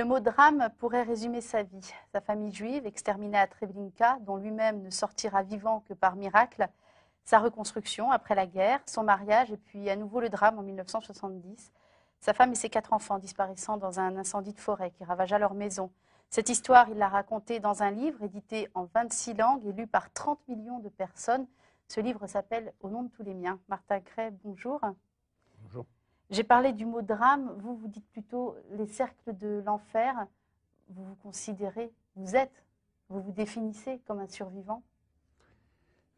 Le mot drame pourrait résumer sa vie. Sa famille juive, exterminée à Treblinka, dont lui-même ne sortira vivant que par miracle, sa reconstruction après la guerre, son mariage et puis à nouveau le drame en 1970. Sa femme et ses quatre enfants disparaissant dans un incendie de forêt qui ravagea leur maison. Cette histoire, il l'a racontée dans un livre édité en 26 langues et lu par 30 millions de personnes. Ce livre s'appelle Au nom de tous les miens. Martha Gray, bonjour. J'ai parlé du mot drame. Vous, vous dites plutôt les cercles de l'enfer. Vous vous considérez, vous êtes, vous vous définissez comme un survivant?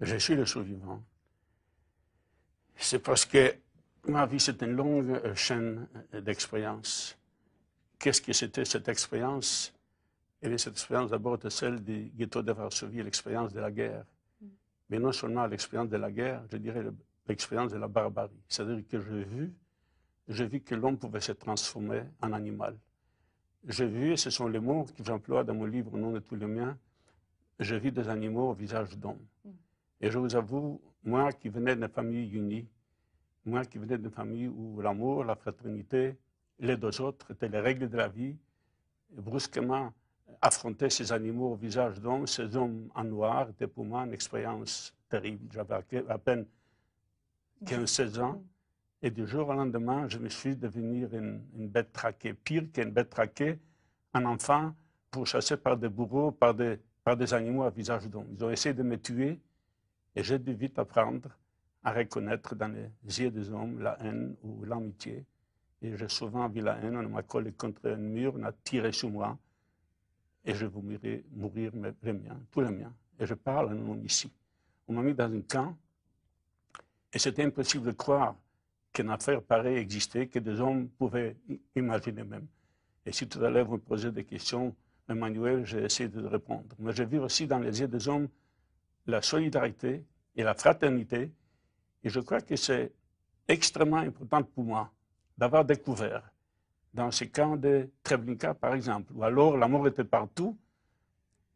Je suis le survivant. C'est parce que ma vie, c'est une longue euh, chaîne euh, d'expériences. Qu'est-ce que c'était cette expérience? Et cette expérience d'abord était celle du ghetto de Varsovie, l'expérience de la guerre. Mm. Mais non seulement l'expérience de la guerre, je dirais l'expérience de la barbarie. C'est-à-dire que j'ai vu, j'ai vu que l'homme pouvait se transformer en animal. J'ai vu, et ce sont les mots que j'emploie dans mon livre, au nom de tous les miens, j'ai vu des animaux au visage d'homme. Mm. Et je vous avoue, moi qui venais d'une famille unie, moi qui venais d'une famille où l'amour, la fraternité, les deux autres étaient les règles de la vie, et brusquement affronter ces animaux au visage d'homme, ces hommes en noir, était pour moi une expérience terrible. J'avais à peine 15-16 ans, et du jour au lendemain, je me suis devenu une, bête traquée. Pire qu'une bête traquée, un enfant pourchassé par des bourreaux, par des, animaux à visage d'homme. Ils ont essayé de me tuer, et j'ai dû vite apprendre à reconnaître dans les yeux des hommes la haine ou l'amitié. Et j'ai souvent vu la haine, on m'a collé contre un mur, on a tiré sur moi, et je voulais mourir les miens, tous les miens. Et je parle à un homme ici. On m'a mis dans un camp, et c'était impossible de croire qu'une affaire pareille existait, que des hommes pouvaient imaginer même. Et si tout à l'heure vous me posez des questions, Emmanuel, j'ai essayé de répondre. Mais j'ai vu aussi dans les yeux des hommes la solidarité et la fraternité. Et je crois que c'est extrêmement important pour moi d'avoir découvert dans ces camps de Treblinka, par exemple, où alors la mort était partout,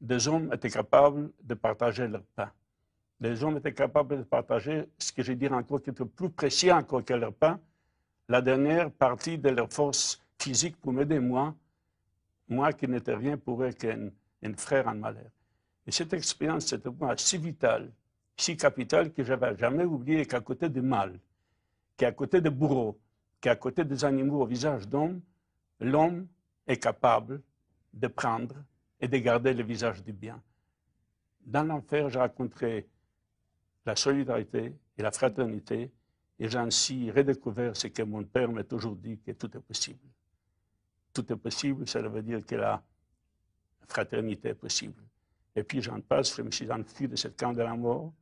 des hommes étaient capables de partager leur pain. Les hommes étaient capables de partager ce que je dirais encore qui était plus précieux encore que leur pain, la dernière partie de leur force physique pour m'aider moi, moi qui n'étais rien pour eux qu'un frère en malheur. Et cette expérience, c'était pour moi si vitale, si capitale que je n'avais jamais oublié qu'à côté du mal, qu'à côté des bourreaux, qu'à côté des animaux au visage d'homme, l'homme est capable de prendre et de garder le visage du bien. Dans l'enfer, j'ai rencontré la solidarité et la fraternité, et j'ai ainsi redécouvert ce que mon père m'a toujours dit, que tout est possible. Tout est possible, ça veut dire que la fraternité est possible. Et puis j'en passe, je me suis enfui de ce camp de la mort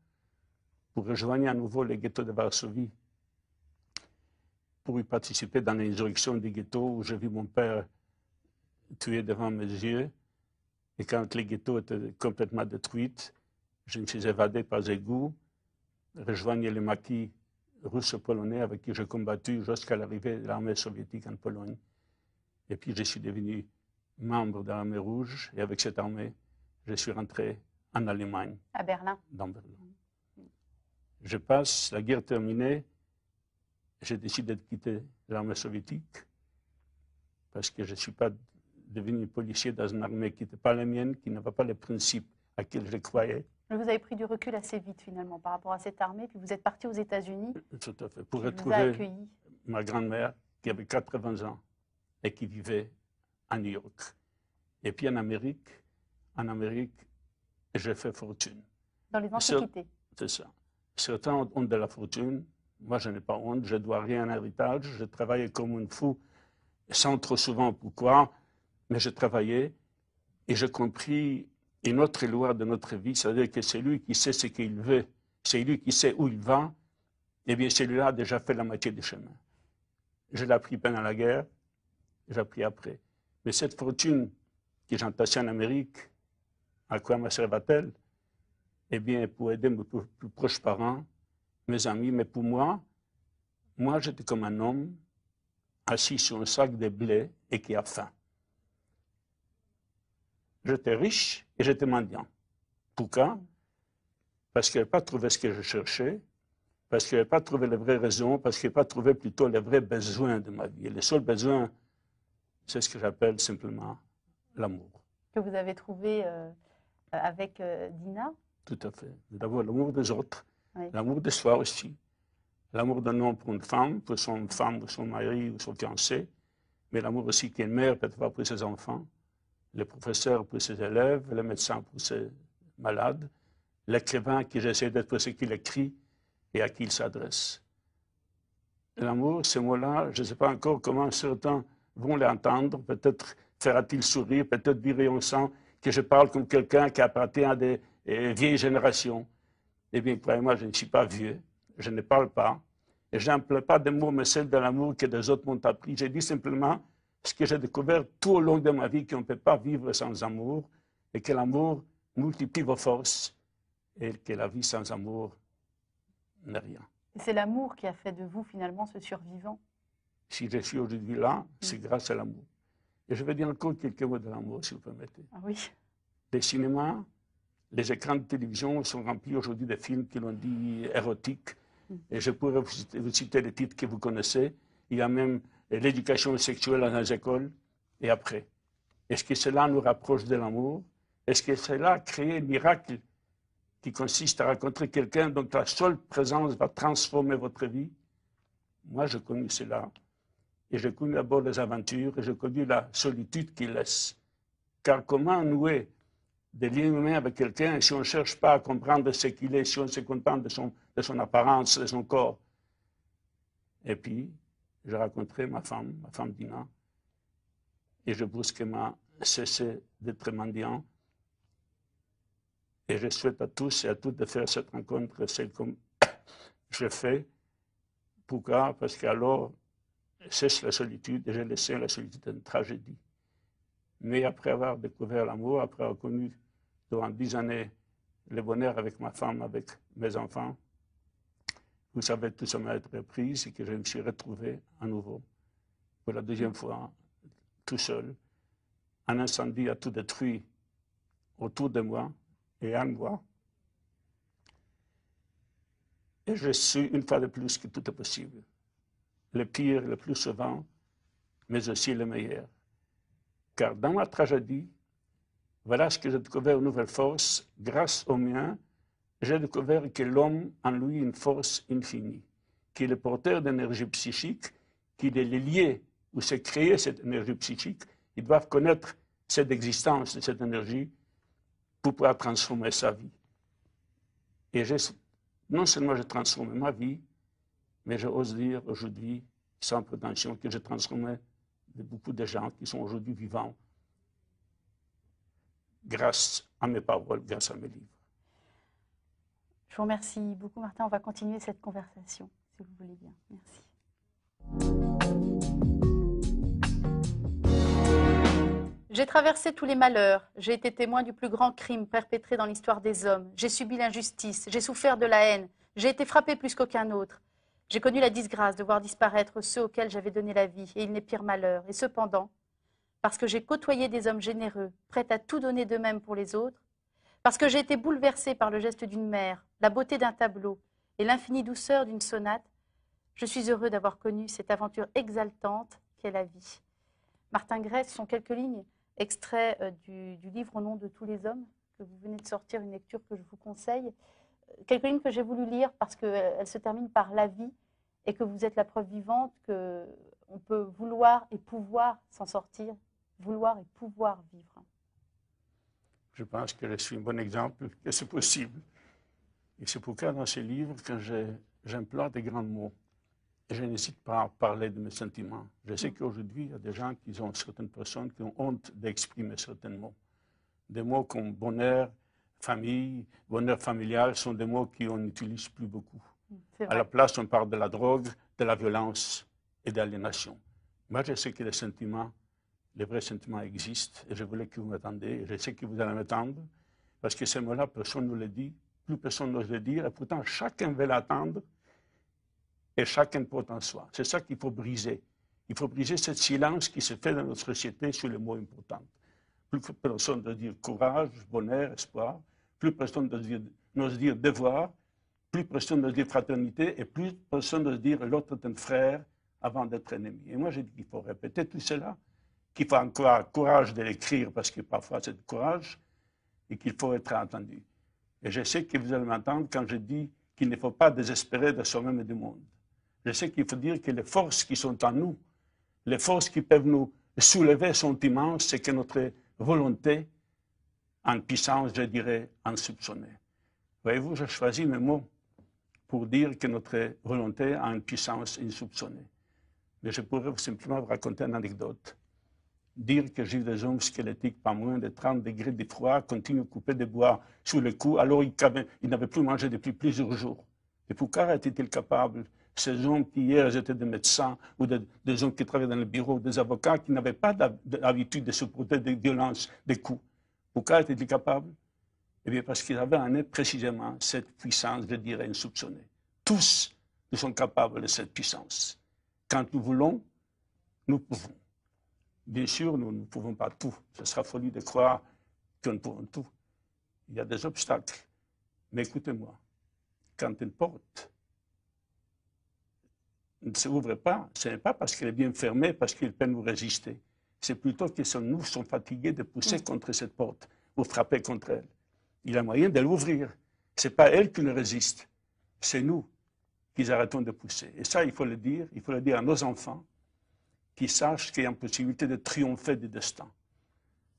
pour rejoindre à nouveau le ghetto de Varsovie, pour y participer dans l'insurrection du ghetto où j'ai vu mon père tué devant mes yeux. Et quand le ghetto était complètement détruit, je me suis évadé par égout, rejoindre les maquis russes-polonais avec qui j'ai combattu jusqu'à l'arrivée de l'armée soviétique en Pologne. Et puis je suis devenu membre de l'armée rouge et avec cette armée, je suis rentré en Allemagne. À Berlin. Dans Berlin. Je passe, la guerre terminée, j'ai décidé de quitter l'armée soviétique parce que je ne suis pas devenu policier dans une armée qui n'était pas la mienne, qui n'avait pas les principes à qui je croyais. Vous avez pris du recul assez vite finalement par rapport à cette armée, puis vous êtes parti aux États-Unis. Tout à fait. Pour retrouver ma grand-mère qui avait 80 ans et qui vivait à New York. Et puis en Amérique, en Amérique, j'ai fait fortune. Dans les antiquités. C'est ça. Certains ont de la fortune. Moi, je n'ai pas honte. Je ne dois rien en héritage. Je travaillais comme un fou, sans trop souvent pourquoi, mais je travaillais et j'ai compris une autre loi de notre vie, c'est-à-dire que celui qui sait ce qu'il veut, c'est lui qui sait où il va, eh bien celui-là a déjà fait la moitié du chemin. Je l'ai appris pendant la guerre, j'ai appris après. Mais cette fortune que j'ai entassée en Amérique, à quoi me serva-t-elle Eh bien, pour aider mes plus proches parents, mes amis, mais pour moi, moi j'étais comme un homme assis sur un sac de blé et qui a faim. J'étais riche et j'étais mendiant. Pourquoi? Parce que je n'avais pas trouvé ce que je cherchais, parce que je n'avais pas trouvé les vraies raisons, parce que je n'avais pas trouvé plutôt les vrais besoins de ma vie. Et les seuls besoins c'est ce que j'appelle simplement l'amour. Que vous avez trouvé euh, avec euh, Dina? Tout à fait. D'abord, l'amour des autres, l'amour de soi aussi, l'amour d'un homme pour une femme, pour son femme son mari ou son fiancé, mais l'amour aussi qu'une mère peut avoir pour ses enfants, le professeur pour ses élèves, le médecin pour ses malades, l'écrivain qui essaie d'être pour ce qu'il écrit et à qui il s'adresse. L'amour, ce mot-là, je ne sais pas encore comment certains vont l'entendre, peut-être fera-t-il sourire, peut-être diront que je parle comme quelqu'un qui appartient à des euh, vieilles générations. Eh bien, croyez-moi, je ne suis pas vieux, je ne parle pas, et je n'emploie pas des mots, mais celles de l'amour que des autres m'ont appris. J'ai dit simplement ce que j'ai découvert tout au long de ma vie, qu'on ne peut pas vivre sans amour, et que l'amour multiplie vos forces, et que la vie sans amour n'est rien. C'est l'amour qui a fait de vous finalement ce survivant? Si je suis aujourd'hui là, c'est mm. grâce à l'amour. Et je vais dire encore quelques mots de l'amour, si vous permettez. Ah oui. Les cinémas, les écrans de télévision sont remplis aujourd'hui de films qui l'ont dit érotiques. Mm. Et je pourrais vous citer les titres que vous connaissez. Il y a même l'éducation sexuelle dans les écoles et après. Est-ce que cela nous rapproche de l'amour? Est-ce que cela crée un miracle qui consiste à rencontrer quelqu'un dont la seule présence va transformer votre vie? Moi, j'ai connu cela. Et j'ai connu d'abord les aventures et j'ai connu la solitude qu'il laisse. Car comment nouer des liens humains avec quelqu'un si on ne cherche pas à comprendre ce qu'il est, si on se contente de son, de son apparence, de son corps? Et puis, je rencontré ma femme, ma femme Dina, et je brusquement cessé d'être mendiant. Et je souhaite à tous et à toutes de faire cette rencontre, celle comme je fais. Pourquoi? Parce qu'alors, cesse la solitude et j'ai laissé la solitude une tragédie. Mais après avoir découvert l'amour, après avoir connu durant dix années le bonheur avec ma femme, avec mes enfants, vous savez, tout ça m'a été repris et que je me suis retrouvé à nouveau, pour la deuxième fois, tout seul. Un incendie a tout détruit autour de moi et en moi. Et je suis une fois de plus que tout est possible. Le pire, le plus souvent, mais aussi le meilleur. Car dans ma tragédie, voilà ce que j'ai découvert une nouvelle force grâce au mien j'ai découvert que l'homme en lui une force infinie, qu'il est porteur d'énergie psychique, qu'il est lié ou s'est créé cette énergie psychique. Ils doivent connaître cette existence de cette énergie pour pouvoir transformer sa vie. Et non seulement j'ai transformé ma vie, mais j'ose dire aujourd'hui, sans prétention, que j'ai transformé beaucoup de gens qui sont aujourd'hui vivants grâce à mes paroles, grâce à mes livres. Je vous remercie beaucoup, Martin. On va continuer cette conversation, si vous voulez bien. Merci. J'ai traversé tous les malheurs, j'ai été témoin du plus grand crime perpétré dans l'histoire des hommes, j'ai subi l'injustice, j'ai souffert de la haine, j'ai été frappé plus qu'aucun autre. J'ai connu la disgrâce de voir disparaître ceux auxquels j'avais donné la vie, et il n'est pire malheur. Et cependant, parce que j'ai côtoyé des hommes généreux, prêts à tout donner d'eux-mêmes pour les autres, parce que j'ai été bouleversée par le geste d'une mère, la beauté d'un tableau et l'infinie douceur d'une sonate, je suis heureux d'avoir connu cette aventure exaltante qu'est la vie. Martin Grès, ce sont quelques lignes extraits euh, du, livre Au nom de tous les hommes, que vous venez de sortir, une lecture que je vous conseille. Quelques lignes que j'ai voulu lire parce qu'elles euh, se terminent par la vie et que vous êtes la preuve vivante qu'on peut vouloir et pouvoir s'en sortir, vouloir et pouvoir vivre je pense que je suis un bon exemple que c'est possible. Et c'est pourquoi dans ces livres, quand j'implore des grands mots, je n'hésite pas à parler de mes sentiments. Je sais qu'aujourd'hui, il y a des gens qui ont, certaines personnes qui ont honte d'exprimer certains mots. Des mots comme bonheur, famille, bonheur familial sont des mots qu'on n'utilise plus beaucoup. À la place, on parle de la drogue, de la violence et d'aliénation. Moi, je sais que les sentiments les vrais sentiments existent et je voulais que vous m'attendiez. Je sais que vous allez m'attendre parce que ces mots-là, personne ne les dit, plus personne n'ose les dire et pourtant chacun veut l'attendre et chacun porte en soi. C'est ça qu'il faut briser. Il faut briser ce silence qui se fait dans notre société sur les mots importants. Plus personne ne dire courage, bonheur, espoir, plus personne n'ose dire, dire devoir, plus personne n'ose dire fraternité et plus personne n'ose dire l'autre est un frère avant d'être ennemi. Et moi, j'ai dit qu'il faut répéter tout cela qu'il faut encore courage de l'écrire parce que parfois c'est du courage et qu'il faut être entendu. Et je sais que vous allez m'entendre quand je dis qu'il ne faut pas désespérer de soi-même et du monde. Je sais qu'il faut dire que les forces qui sont en nous, les forces qui peuvent nous soulever sont immenses, c'est que notre volonté en puissance, je dirais, insoupçonnée. Voyez-vous, je choisis mes mots pour dire que notre volonté a une puissance insoupçonnée. Mais je pourrais simplement vous raconter une anecdote. Dire que j'ai des hommes squelettiques pas moins de 30 degrés de froid, continuent de couper des bois sous le cou, alors ils, n'avaient plus mangé depuis plusieurs jours. Et pourquoi étaient-ils capables ces hommes qui hier étaient des médecins ou des hommes qui travaillaient dans le bureau, des avocats qui n'avaient pas l'habitude de supporter des violences, des coups. Pourquoi étaient-ils capables Eh bien, parce qu'ils avaient en eux précisément cette puissance, je dirais, insoupçonnée. Tous, nous sommes capables de cette puissance. Quand nous voulons, nous pouvons. Bien sûr, nous ne pouvons pas tout. Ce sera folie de croire que nous pouvons tout. Il y a des obstacles. Mais écoutez-moi, quand une porte ne s'ouvre pas, ce n'est pas parce qu'elle est bien fermée, parce qu'elle peut nous résister. C'est plutôt que nous sommes fatigués de pousser mm. contre cette porte ou frapper contre elle. Il y a moyen de l'ouvrir. Ce n'est pas elle qui nous résiste, c'est nous qui arrêtons de pousser. Et ça, il faut le dire, il faut le dire à nos enfants, qui sachent qu'il y a une possibilité de triompher du destin.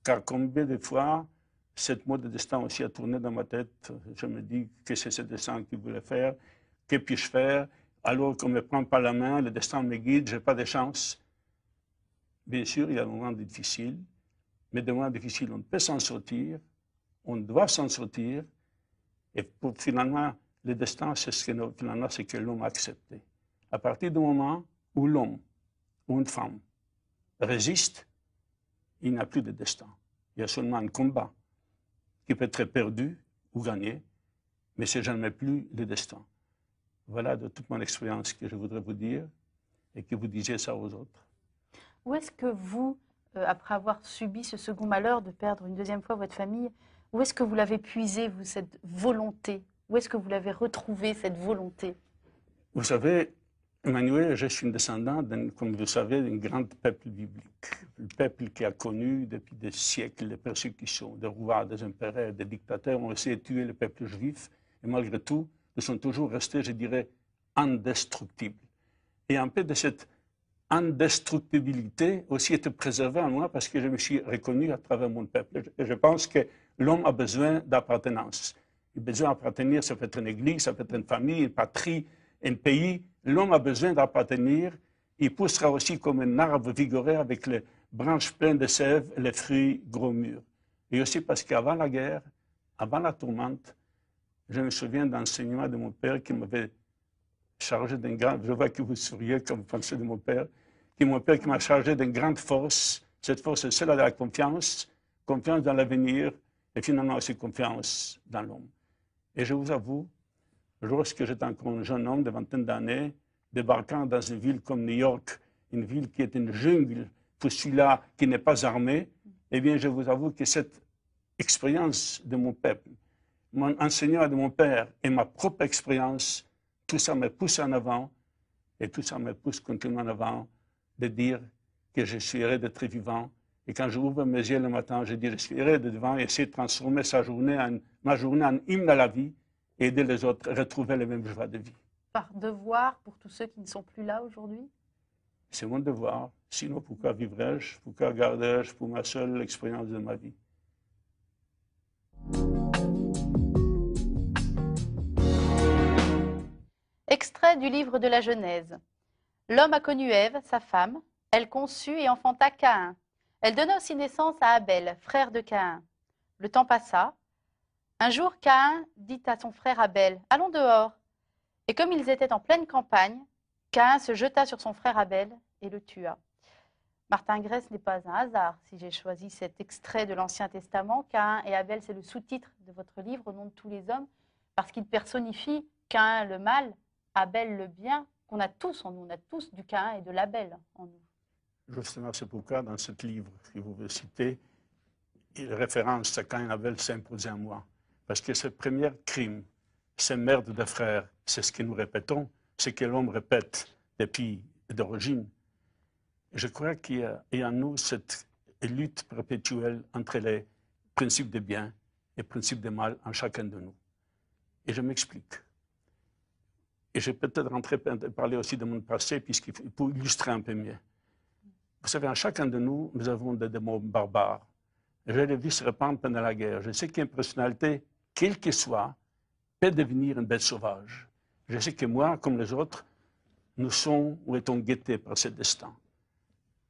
Car combien de fois, cette mot de destin aussi a tourné dans ma tête, je me dis que c'est ce destin qu'il voulait faire, que puis-je faire? Alors qu'on ne me prend pas la main, le destin me guide, je n'ai pas de chance. Bien sûr, il y a des moments difficiles, mais des moments difficiles, on peut s'en sortir, on doit s'en sortir, et finalement, le destin, c'est ce que l'homme a accepté. À partir du moment où l'homme ou une femme résiste, il n'y a plus de destin. Il y a seulement un combat qui peut être perdu ou gagné, mais c'est jamais plus le destin. Voilà de toute mon expérience que je voudrais vous dire et que vous disiez ça aux autres. Où est-ce que vous, euh, après avoir subi ce second malheur de perdre une deuxième fois votre famille, où est-ce que vous l'avez puisé, vous, cette volonté? Où est-ce que vous l'avez retrouvée, cette volonté? Vous savez, Emmanuel, je suis descendant, comme vous savez, d'un grand peuple biblique. Le peuple qui a connu depuis des siècles les persécutions, des rois, des empereurs, des dictateurs ont essayé de tuer le peuple juif. Et malgré tout, ils sont toujours restés, je dirais, indestructibles. Et un peu de cette indestructibilité aussi été préservée en moi parce que je me suis reconnu à travers mon peuple. Et je pense que l'homme a besoin d'appartenance. Il a besoin d'appartenir, ça peut être une église, ça peut être une famille, une patrie, un pays. L'homme a besoin d'appartenir. Il poussera aussi comme un arbre vigoureux avec les branches pleines de sève et les fruits gros mûrs. Et aussi parce qu'avant la guerre, avant la tourmente, je me souviens d'enseignement de mon père qui m'avait chargé d'un grand. Je vois que vous souriez quand vous pensez de mon père. Qui mon père qui m'a chargé d'une grande force. Cette force, c'est celle de la confiance, confiance dans l'avenir et finalement aussi confiance dans l'homme. Et je vous avoue, lorsque j'étais encore un jeune homme de vingtaine d'années, débarquant dans une ville comme New York, une ville qui est une jungle pour celui-là qui n'est pas armé, eh bien, je vous avoue que cette expérience de mon peuple, mon enseignement de mon père et ma propre expérience, tout ça me pousse en avant et tout ça me pousse continuellement en avant de dire que je suis heureux d'être vivant. Et quand j'ouvre mes yeux le matin, je dis je suis heureux d'être vivant et essayer de transformer sa journée ma journée en hymne à la vie aider les autres retrouver les mêmes joies de vie. Par devoir pour tous ceux qui ne sont plus là aujourd'hui? C'est mon devoir. Sinon, pourquoi vivrais-je? Pourquoi garderais-je pour ma seule expérience de ma vie? Extrait du livre de la Genèse. L'homme a connu Ève, sa femme. Elle conçut et enfanta Caïn. Elle donna aussi naissance à Abel, frère de Caïn. Le temps passa. Un jour, Caïn dit à son frère Abel Allons dehors. Et comme ils étaient en pleine campagne, Caïn se jeta sur son frère Abel et le tua. Martin Grèce n'est pas un hasard si j'ai choisi cet extrait de l'Ancien Testament. Caïn et Abel, c'est le sous-titre de votre livre, Au nom de tous les hommes, parce qu'il personnifie Caïn le mal Abel le bien qu'on a tous en nous. On a tous du Cain et de l'Abel en nous. Justement, c'est pourquoi dans ce livre que vous citer, il référence à Cain et Abel s'imposer à moi. Parce que ce premier crime, ce meurtre de frères, c'est ce que nous répétons, ce que l'homme répète depuis d'origine. Je crois qu'il y, a en nous cette lutte perpétuelle entre les principes de bien et les principes de mal en chacun de nous. Et je m'explique. Et je vais peut-être rentrer parler aussi de mon passé, pour illustrer un peu mieux. Vous savez, en chacun de nous, nous avons des démons barbares. Je l'ai vu se répandre pendant la guerre. Je sais qu'une personnalité, quelle qu'elle soit, peut devenir une bête sauvage. Je sais que moi, comme les autres, nous sommes ou étions guettés par ce destin.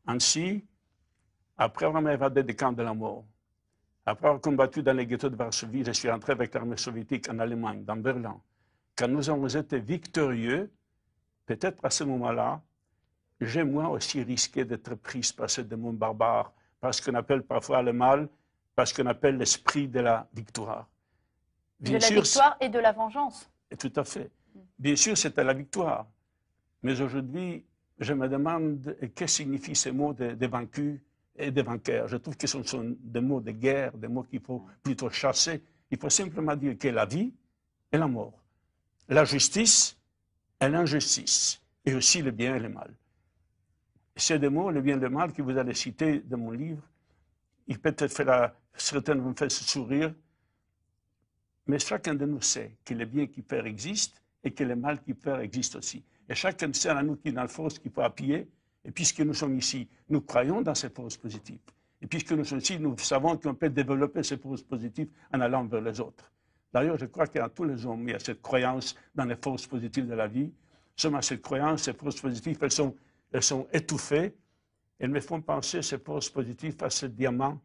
Ainsi, après avoir évadé des camps de la mort, après avoir combattu dans les ghettos de Varsovie, je suis entré avec l'armée soviétique en Allemagne, dans Berlin. Quand nous avons été victorieux, peut-être à ce moment-là, j'ai moi aussi risqué d'être pris par ce démon barbare, parce qu'on appelle parfois le mal, parce qu'on appelle l'esprit de la victoire. Bien de la victoire et de la vengeance. Tout à fait. Bien sûr, c'était la victoire. Mais aujourd'hui, je me demande que signifient ces mots de, vaincus et de vainqueurs? Je trouve que ce sont des mots de guerre, des mots qu'il faut plutôt chasser. Il faut simplement dire que la vie et la mort, la justice et l'injustice, et aussi le bien et le mal. Ces deux mots, le bien et le mal, que vous allez citer dans mon livre, ils peut-être faire certains vous faire sourire, mais chacun de nous sait que le bien qui fait existe et que le mal qui fait existe aussi. Et chacun sait à nous qui est dans la force qu'il faut appuyer. Et puisque nous sommes ici, nous croyons dans ces forces positives. Et puisque nous sommes ici, nous savons qu'on peut développer ces forces positives en allant vers les autres. D'ailleurs, je crois qu'à tous les hommes, il y a cette croyance dans les forces positives de la vie. Seulement, cette croyance, ces forces positives, elles sont, elles sont étouffées. Elles me font penser, ces forces positives, à ce diamant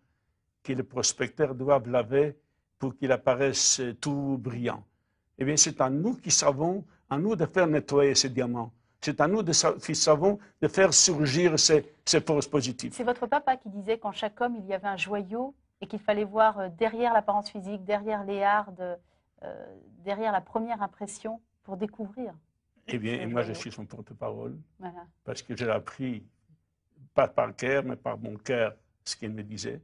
que les prospecteurs doivent laver pour qu'il apparaisse tout brillant. Eh bien, c'est à nous qui savons, à nous de faire nettoyer ces diamants. C'est à nous de, qui savons de faire surgir ces, ces forces positives. C'est votre papa qui disait qu'en chaque homme, il y avait un joyau et qu'il fallait voir euh, derrière l'apparence physique, derrière les hardes, euh, derrière la première impression pour découvrir. Eh bien, et moi, je suis son porte-parole parce que j'ai appris, pas par cœur, mais par mon cœur, ce qu'il me disait.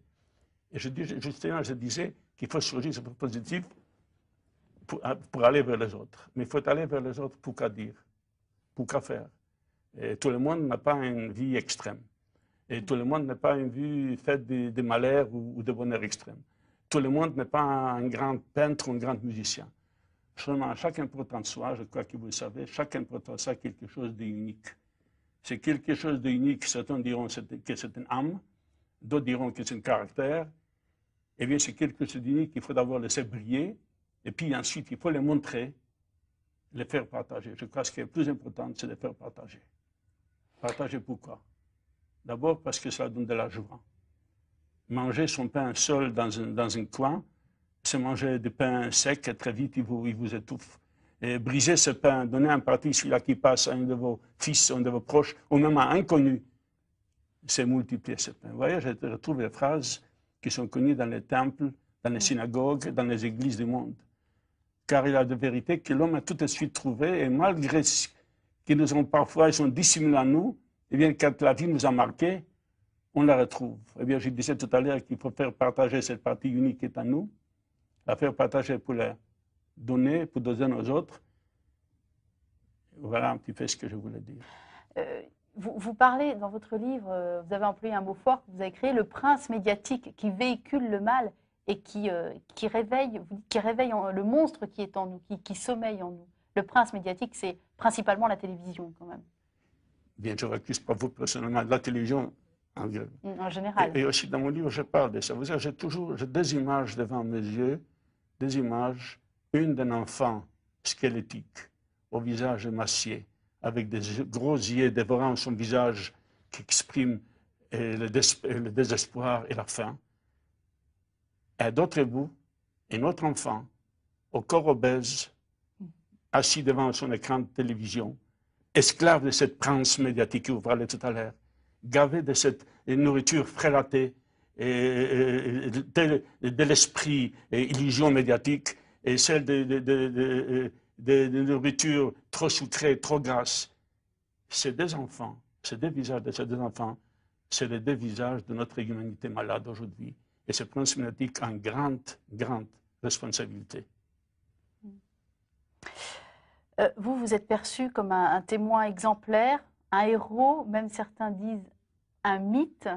Et je, justement, je disais qu'il faut surgir ce positif pour, pour, aller vers les autres. Mais il faut aller vers les autres pour qu'à dire, pour qu'à faire. Et tout le monde n'a pas une vie extrême. Et tout le monde n'a pas une vie faite de, de malheur ou, de bonheur extrême. Tout le monde n'est pas un grand peintre ou un grand musicien. Seulement, chacun porte en soi, je crois que vous le savez, chacun porte en soi quelque chose d'unique. C'est quelque chose d'unique. Certains diront que c'est une âme, d'autres diront que c'est un caractère, eh bien, c'est quelque chose d'unique qu'il faut d'abord laisser briller, et puis ensuite, il faut les montrer, les faire partager. Je crois que ce qui est le plus important, c'est de faire partager. Partager pourquoi? D'abord parce que ça donne de la joie. Manger son pain seul dans un, dans un coin, c'est manger du pain sec, et très vite, il vous, il vous étouffe. Et briser ce pain, donner un parti, celui-là qui passe à un de vos fils, un de vos proches, ou même à un inconnu, c'est multiplier. Vous voyez, je retrouve les phrases qui sont connus dans les temples, dans les synagogues, dans les églises du monde. Car il y a de vérité que l'homme a tout de suite trouvé, et malgré ce qu'ils nous ont parfois, ils sont dissimulés à nous, eh bien, quand la vie nous a marqués, on la retrouve. Eh bien, je disais tout à l'heure qu'il faut faire partager cette partie unique qui est à nous, la faire partager pour la donner, pour donner aux autres. Voilà un petit peu ce que je voulais dire. Euh, vous, parlez dans votre livre, euh, vous avez employé un mot fort que vous avez créé, le prince médiatique qui véhicule le mal et qui, euh, qui réveille, qui réveille le monstre qui est en nous, qui, sommeille en nous. Le prince médiatique, c'est principalement la télévision quand même. Bien, je n'accuse pas vous personnellement la télévision en, en général. Et, aussi dans mon livre, je parle de ça. Vous savez, j'ai toujours des images devant mes yeux, des images, une d'un enfant squelettique, au visage émacié, avec des gros yeux dévorant son visage qui exprime euh, le, désespoir et la faim. Et à d'autres bouts, un autre enfant, au corps obèse, assis devant son écran de télévision, esclave de cette prince médiatique que vous parlez tout à l'heure, gavé de cette nourriture frélatée, et, de, de l'esprit illusion médiatique, et celle de, de, nourriture trop sucrée, trop grasse. Ces deux enfants, ces deux visages de ces deux enfants, c'est les deux visages de notre humanité malade aujourd'hui. Et ce prince médiatique a une grande, grande responsabilité. Euh, vous, vous êtes perçu comme un, témoin exemplaire, un héros, même certains disent un mythe.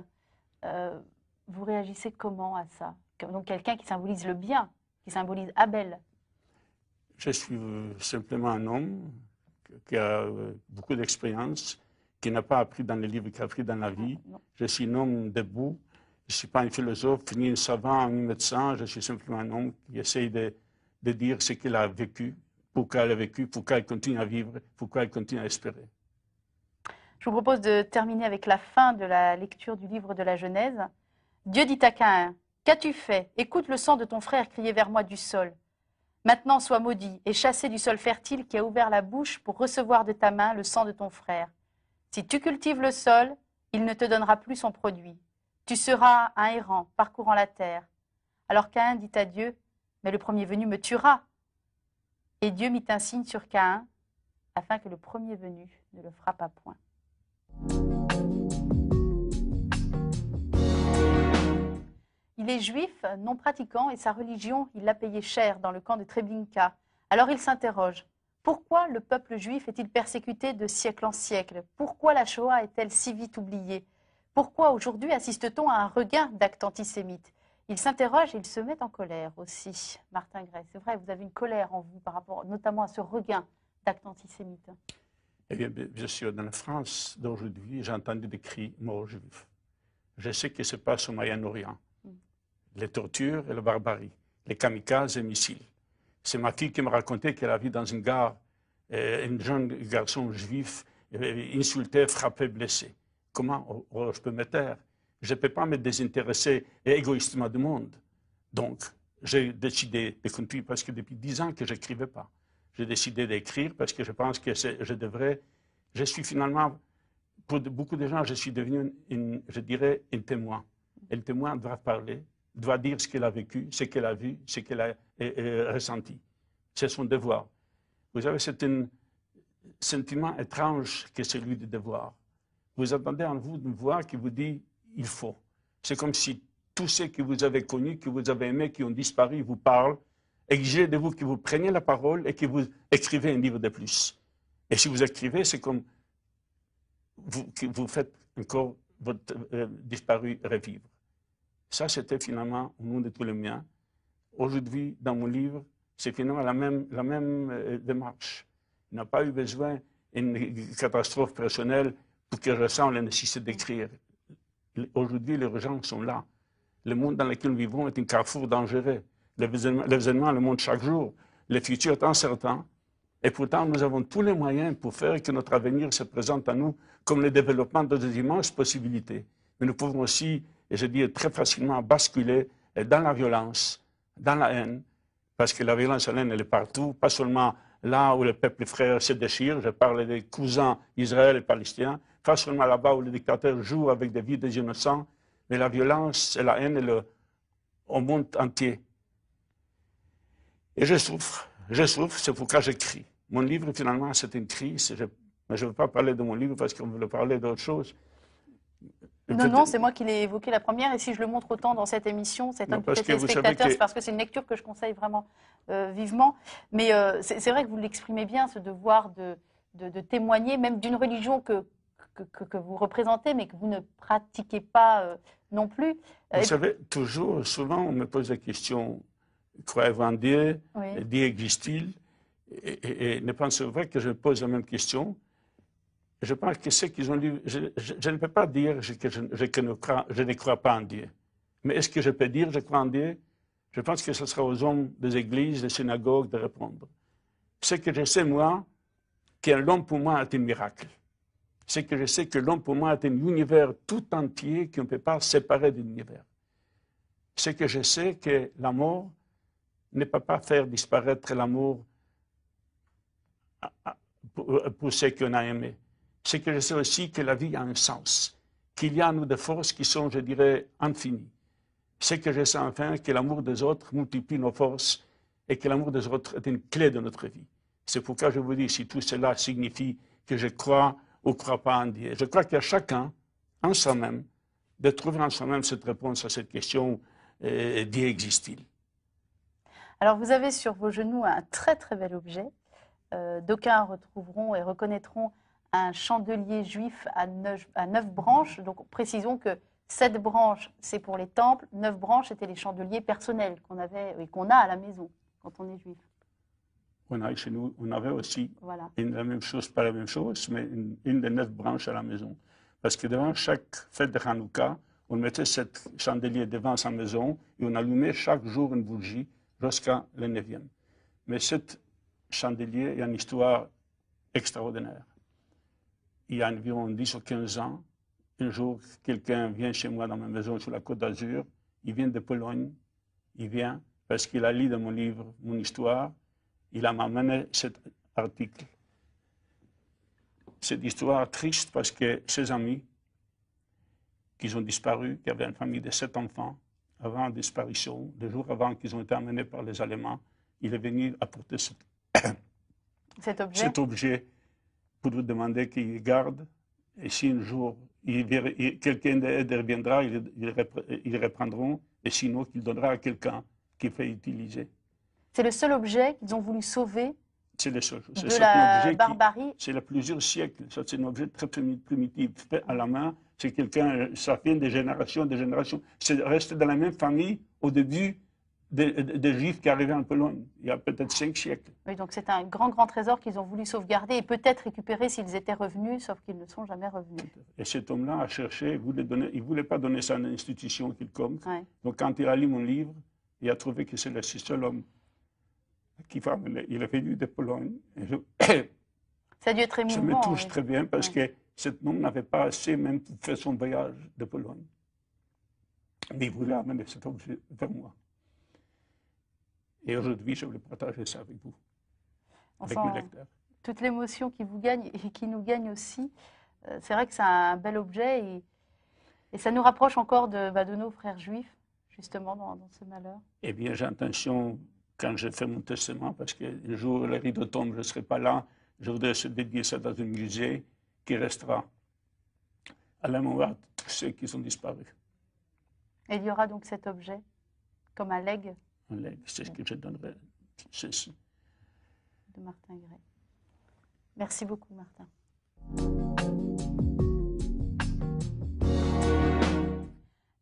Euh, vous réagissez comment à ça? Donc quelqu'un qui symbolise le bien, qui symbolise Abel. Je suis simplement un homme qui a beaucoup d'expérience, qui n'a pas appris dans les livres, qui a appris dans la vie. Je suis un homme debout. Je ne suis pas un philosophe, ni un savant, ni un médecin. Je suis simplement un homme qui essaye de, de dire ce qu'il a vécu, pourquoi elle a vécu, pourquoi elle continue à vivre, pourquoi elle continue à espérer. Je vous propose de terminer avec la fin de la lecture du livre de la Genèse. Dieu dit à Caïn, Qu'as-tu fait? Écoute le sang de ton frère crier vers moi du sol. Maintenant sois maudit et chassé du sol fertile qui a ouvert la bouche pour recevoir de ta main le sang de ton frère. Si tu cultives le sol, il ne te donnera plus son produit. Tu seras un errant parcourant la terre. Alors Caïn dit à Dieu, Mais le premier venu me tuera. Et Dieu mit un signe sur Caïn, afin que le premier venu ne le frappât point. Il est juif, non pratiquant, et sa religion, il l'a payé cher dans le camp de Treblinka. Alors il s'interroge. Pourquoi le peuple juif est-il persécuté de siècle en siècle? Pourquoi la Shoah est-elle si vite oubliée? Pourquoi aujourd'hui assiste-t-on à un regain d'actes antisémites? Il s'interroge et il se met en colère aussi. Martin Gray, c'est vrai, vous avez une colère en vous par rapport notamment à ce regain d'actes antisémites. Eh bien, bien sûr, dans la France d'aujourd'hui, j'ai entendu des cris morts juifs. Je sais ce qui se passe au Moyen-Orient. Les tortures et la barbarie, les kamikazes et missiles. C'est ma fille qui me racontait qu'elle a vu dans une gare euh, un jeune garçon juif euh, insulté, frappé, blessé. Comment oh, oh, je peux me taire? Je ne peux pas me désintéresser égoïstement du monde. Donc, j'ai décidé de continuer parce que depuis dix ans que je n'écrivais pas j'ai décidé d'écrire parce que je pense que je devrais. Je suis finalement, pour beaucoup de gens, je suis devenu, je dirais, un témoin. Et le témoin doit parler, doit dire ce qu'il a vécu, ce qu'il a vu, ce qu'il a ressenti. C'est son devoir. Vous avez c'est un sentiment étrange que celui du devoir. Vous attendez en vous une voix qui vous dit il faut. C'est comme si tous ceux que vous avez connus, que vous avez aimés, qui ont disparu, vous parlent exigez de vous que vous preniez la parole et que vous écrivez un livre de plus. Et si vous écrivez, c'est comme vous, que vous faites encore votre euh, disparu revivre. Ça, c'était finalement au nom de tous les miens. Aujourd'hui, dans mon livre, c'est finalement la même, euh, démarche. Il n'a pas eu besoin d'une catastrophe personnelle pour je ressente la nécessité d'écrire. Aujourd'hui, les gens sont là. Le monde dans lequel nous vivons est un carrefour dangereux. L'événement le montre chaque jour. Le futur est incertain. Et pourtant, nous avons tous les moyens pour faire que notre avenir se présente à nous comme le développement de immenses possibilités. Mais nous pouvons aussi, et je dis très facilement, basculer dans la violence, dans la haine, parce que la violence et la haine, elle est partout, pas seulement là où le peuple frère se déchire, je parle des cousins Israël et Palestiniens, pas seulement là-bas où les dictateurs jouent avec des vies des innocents, mais la violence et la haine, elle, au monde entier. Et je souffre, je souffre, c'est pourquoi j'écris. Mon livre, finalement, c'est une crise. mais je ne veux pas parler de mon livre parce qu'on veut parler d'autre chose. Non, non, c'est moi qui l'ai évoqué la première. Et si je le montre autant dans cette émission, c'est un peu téléspectateurs, c'est parce que c'est une lecture que je conseille vraiment euh, vivement. Mais euh, c'est vrai que vous l'exprimez bien, ce devoir de, de, témoigner, même d'une religion que, que, que, vous représentez, mais que vous ne pratiquez pas euh, non plus. Vous savez, toujours, souvent, on me pose la question croyez-vous en Dieu Dieu existe-t-il? Et, ne pensez pas que je pose la même question? Je pense que ceux qui ont lu, je, ne peux pas dire que je, ne crois, pas en Dieu. Mais est-ce que je peux dire je crois en Dieu? Je pense que ce sera aux hommes des églises, des synagogues de répondre. Ce que je sais, moi, que l'homme pour moi est un miracle. C'est que je sais que l'homme pour moi est un univers tout entier qu'on ne peut pas séparer d'un univers. C'est que je sais que la mort ne peut pas faire disparaître l'amour pour ceux qu'on a aimés. C'est que je sais aussi que la vie a un sens, qu'il y a en nous des forces qui sont, je dirais, infinies. C'est que je sais enfin que l'amour des autres multiplie nos forces et que l'amour des autres est une clé de notre vie. C'est pourquoi je vous dis si tout cela signifie que je crois ou crois pas en Dieu. Je crois qu'il y a chacun, en soi-même, de trouver en soi-même cette réponse à cette question euh, Dieu existe-t-il alors, vous avez sur vos genoux un très très bel objet. Euh, D'aucuns retrouveront et reconnaîtront un chandelier juif à neuf, à neuf branches. Donc précisons que sept branches, c'est pour les temples, neuf branches, c'était les chandeliers personnels qu'on avait et qu'on a à la maison quand on est juif. On a chez nous, on avait aussi Voilà. une, la même chose, pas la même chose, mais une, une des neuf branches à la maison. Parce que devant chaque fête de Hanouka, on mettait cet chandelier devant sa maison et on allumait chaque jour une bougie jusqu'à le neuvième. Mais cet chandelier a une histoire extraordinaire. Il y a environ 10 ou 15 ans, un jour, quelqu'un vient chez moi dans ma maison sur la côte d'Azur. Il vient de Pologne. Il vient parce qu'il a lu dans mon livre mon histoire. Il a amené cet article. Cette histoire triste parce que ses amis, qui ont disparu, qui avaient une famille de sept enfants, avant la disparition, deux jours avant qu'ils ont été amenés par les Allemands, il est venu apporter cet, Cet objet, cet objet pour vous demander qu'il garde. Et si un jour quelqu'un d'aide reviendra, ils ils reprendront. Et sinon, qu'il donnera à quelqu'un qui fait utiliser. c'est le seul objet qu'ils ont voulu sauver C'est le seul. C'est de la barbarie. C'est il y a plusieurs siècles. C'est un objet très primi- primitif, fait à la main. C'est quelqu'un, euh, ça vient des générations, des générations. C'est resté dans la même famille au début des, des- Juifs qui arrivaient en Pologne, il y a peut-être cinq siècles. Oui, donc c'est un grand, grand trésor qu'ils ont voulu sauvegarder et peut-être récupérer s'ils étaient revenus, sauf qu'ils ne sont jamais revenus. Et cet homme-là a cherché, il voulait donner, il voulait pas donner ça à une institution quelconque. Ouais. Donc quand il a lu mon livre, il a trouvé que c'est le seul homme qui va. Il est venu de Pologne. Ça a dû être émouvant. me touche oui. très bien parce que cet homme n'avait pas assez même pour faire son voyage de Pologne. Mais il voulait amener cet objet vers moi. Et aujourd'hui, je voulais partager ça avec vous, On avec mes lecteurs. toute l'émotion qui vous gagne et qui nous gagne aussi. Euh, C'est vrai que c'est un bel objet et, et ça nous rapproche encore de, bah, de nos frères juifs, justement, dans, dans ce malheur. Eh bien, j'ai intention, quand je fais mon testament, parce qu'un jour, le rideau tombe, je ne serai pas là, je voudrais se dédier ça dans un musée qui restera à la mémoire de tous ceux qui sont disparus. Et il y aura donc cet objet comme un legs C'est ce que je donnerai. C'est ce- de Martin Gray. Merci beaucoup, Martin.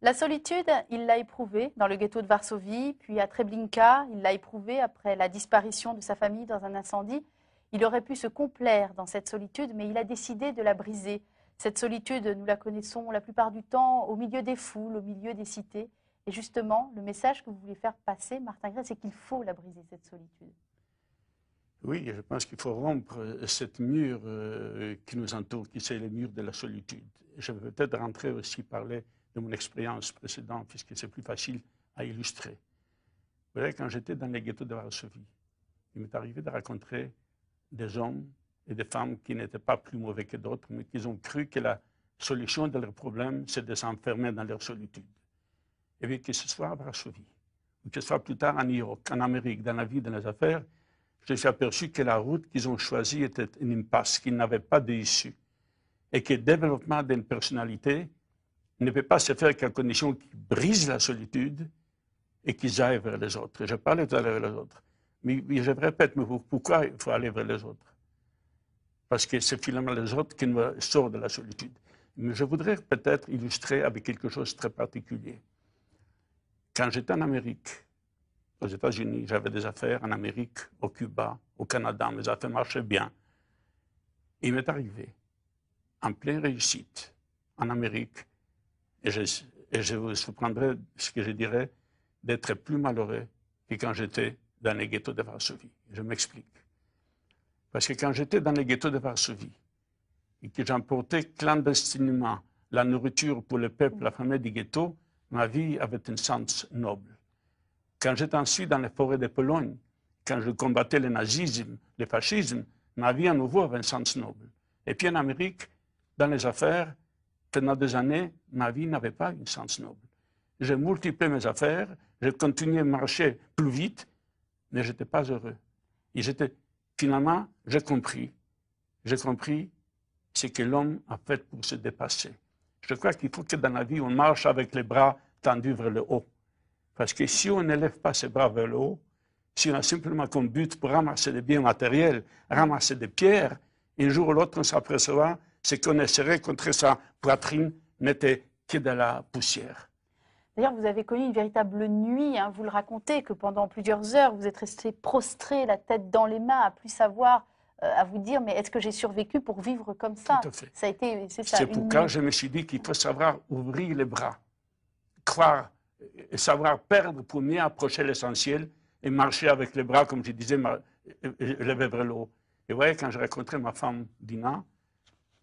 La solitude, il l'a éprouvée dans le ghetto de Varsovie, puis à Treblinka, il l'a éprouvée après la disparition de sa famille dans un incendie. Il aurait pu se complaire dans cette solitude, mais il a décidé de la briser. Cette solitude, nous la connaissons la plupart du temps au milieu des foules, au milieu des cités. Et justement, le message que vous voulez faire passer, Martin Gray, c'est qu'il faut la briser, cette solitude. Oui, je pense qu'il faut rompre euh, cette mur euh, qui nous entoure, qui c'est le mur de la solitude. Je vais peut-être rentrer aussi parler de mon expérience précédente, puisque c'est plus facile à illustrer. Vous voyez, quand j'étais dans les ghettos de Varsovie, il m'est arrivé de rencontrer des hommes et des femmes qui n'étaient pas plus mauvais que d'autres, mais qui ont cru que la solution de leurs problèmes, c'est de s'enfermer dans leur solitude. Et bien, que ce soit à Varsovie, ou que ce soit plus tard en York, en Amérique, dans la vie, dans les affaires, je me suis aperçu que la route qu'ils ont choisie était une impasse, qu'ils n'avaient pas d'issue. Et que le développement d'une personnalité ne peut pas se faire qu'à condition qu'ils brisent la solitude et qu'ils aillent vers les autres. Je parlais tout à l'heure vers les autres. Mais, mais je répète, mais pourquoi il faut aller vers les autres? Parce que c'est finalement les autres qui nous sortent de la solitude. Mais je voudrais peut-être illustrer avec quelque chose de très particulier. Quand j'étais en Amérique, aux États-Unis, j'avais des affaires en Amérique, au Cuba, au Canada, mes affaires marchaient bien. Il m'est arrivé, en pleine réussite, en Amérique, et je, vous surprendrai ce que je dirais, d'être plus malheureux que quand j'étais dans les ghettos de Varsovie. Je m'explique. Parce que quand j'étais dans les ghettos de Varsovie, et que j'emportais clandestinement la nourriture pour le peuple, la famille du ghetto, ma vie avait un sens noble. Quand j'étais ensuite dans les forêts de Pologne, quand je combattais le nazisme, le fascisme, ma vie à nouveau avait un sens noble. Et puis en Amérique, dans les affaires, pendant des années, ma vie n'avait pas un sens noble. J'ai multiplié mes affaires, j'ai continué à marcher plus vite, mais je n'étais pas heureux. Et finalement, j'ai compris, j'ai compris ce que l'homme a fait pour se dépasser. Je crois qu'il faut que dans la vie, on marche avec les bras tendus vers le haut. Parce que si on n'élève pas ses bras vers le haut, si on a simplement comme but pour ramasser des biens matériels, ramasser des pierres, un jour ou l'autre, on s'apercevra, ce qu'on essaierait contre sa poitrine n'était que de la poussière. D'ailleurs, vous avez connu une véritable nuit, hein. vous le racontez, que pendant plusieurs heures, vous êtes resté prostré, la tête dans les mains, à plus savoir, à vous dire, mais est-ce que j'ai survécu pour vivre comme ça Tout à fait. Ça a été, c'est ça. C'est pourquoi je me suis dit qu'il faut savoir ouvrir les bras, croire, et savoir perdre pour mieux approcher l'essentiel et marcher avec les bras, comme je disais, ma- euh, euh, lever vers le haut. Et vous voyez, quand j'ai rencontré ma femme Dina,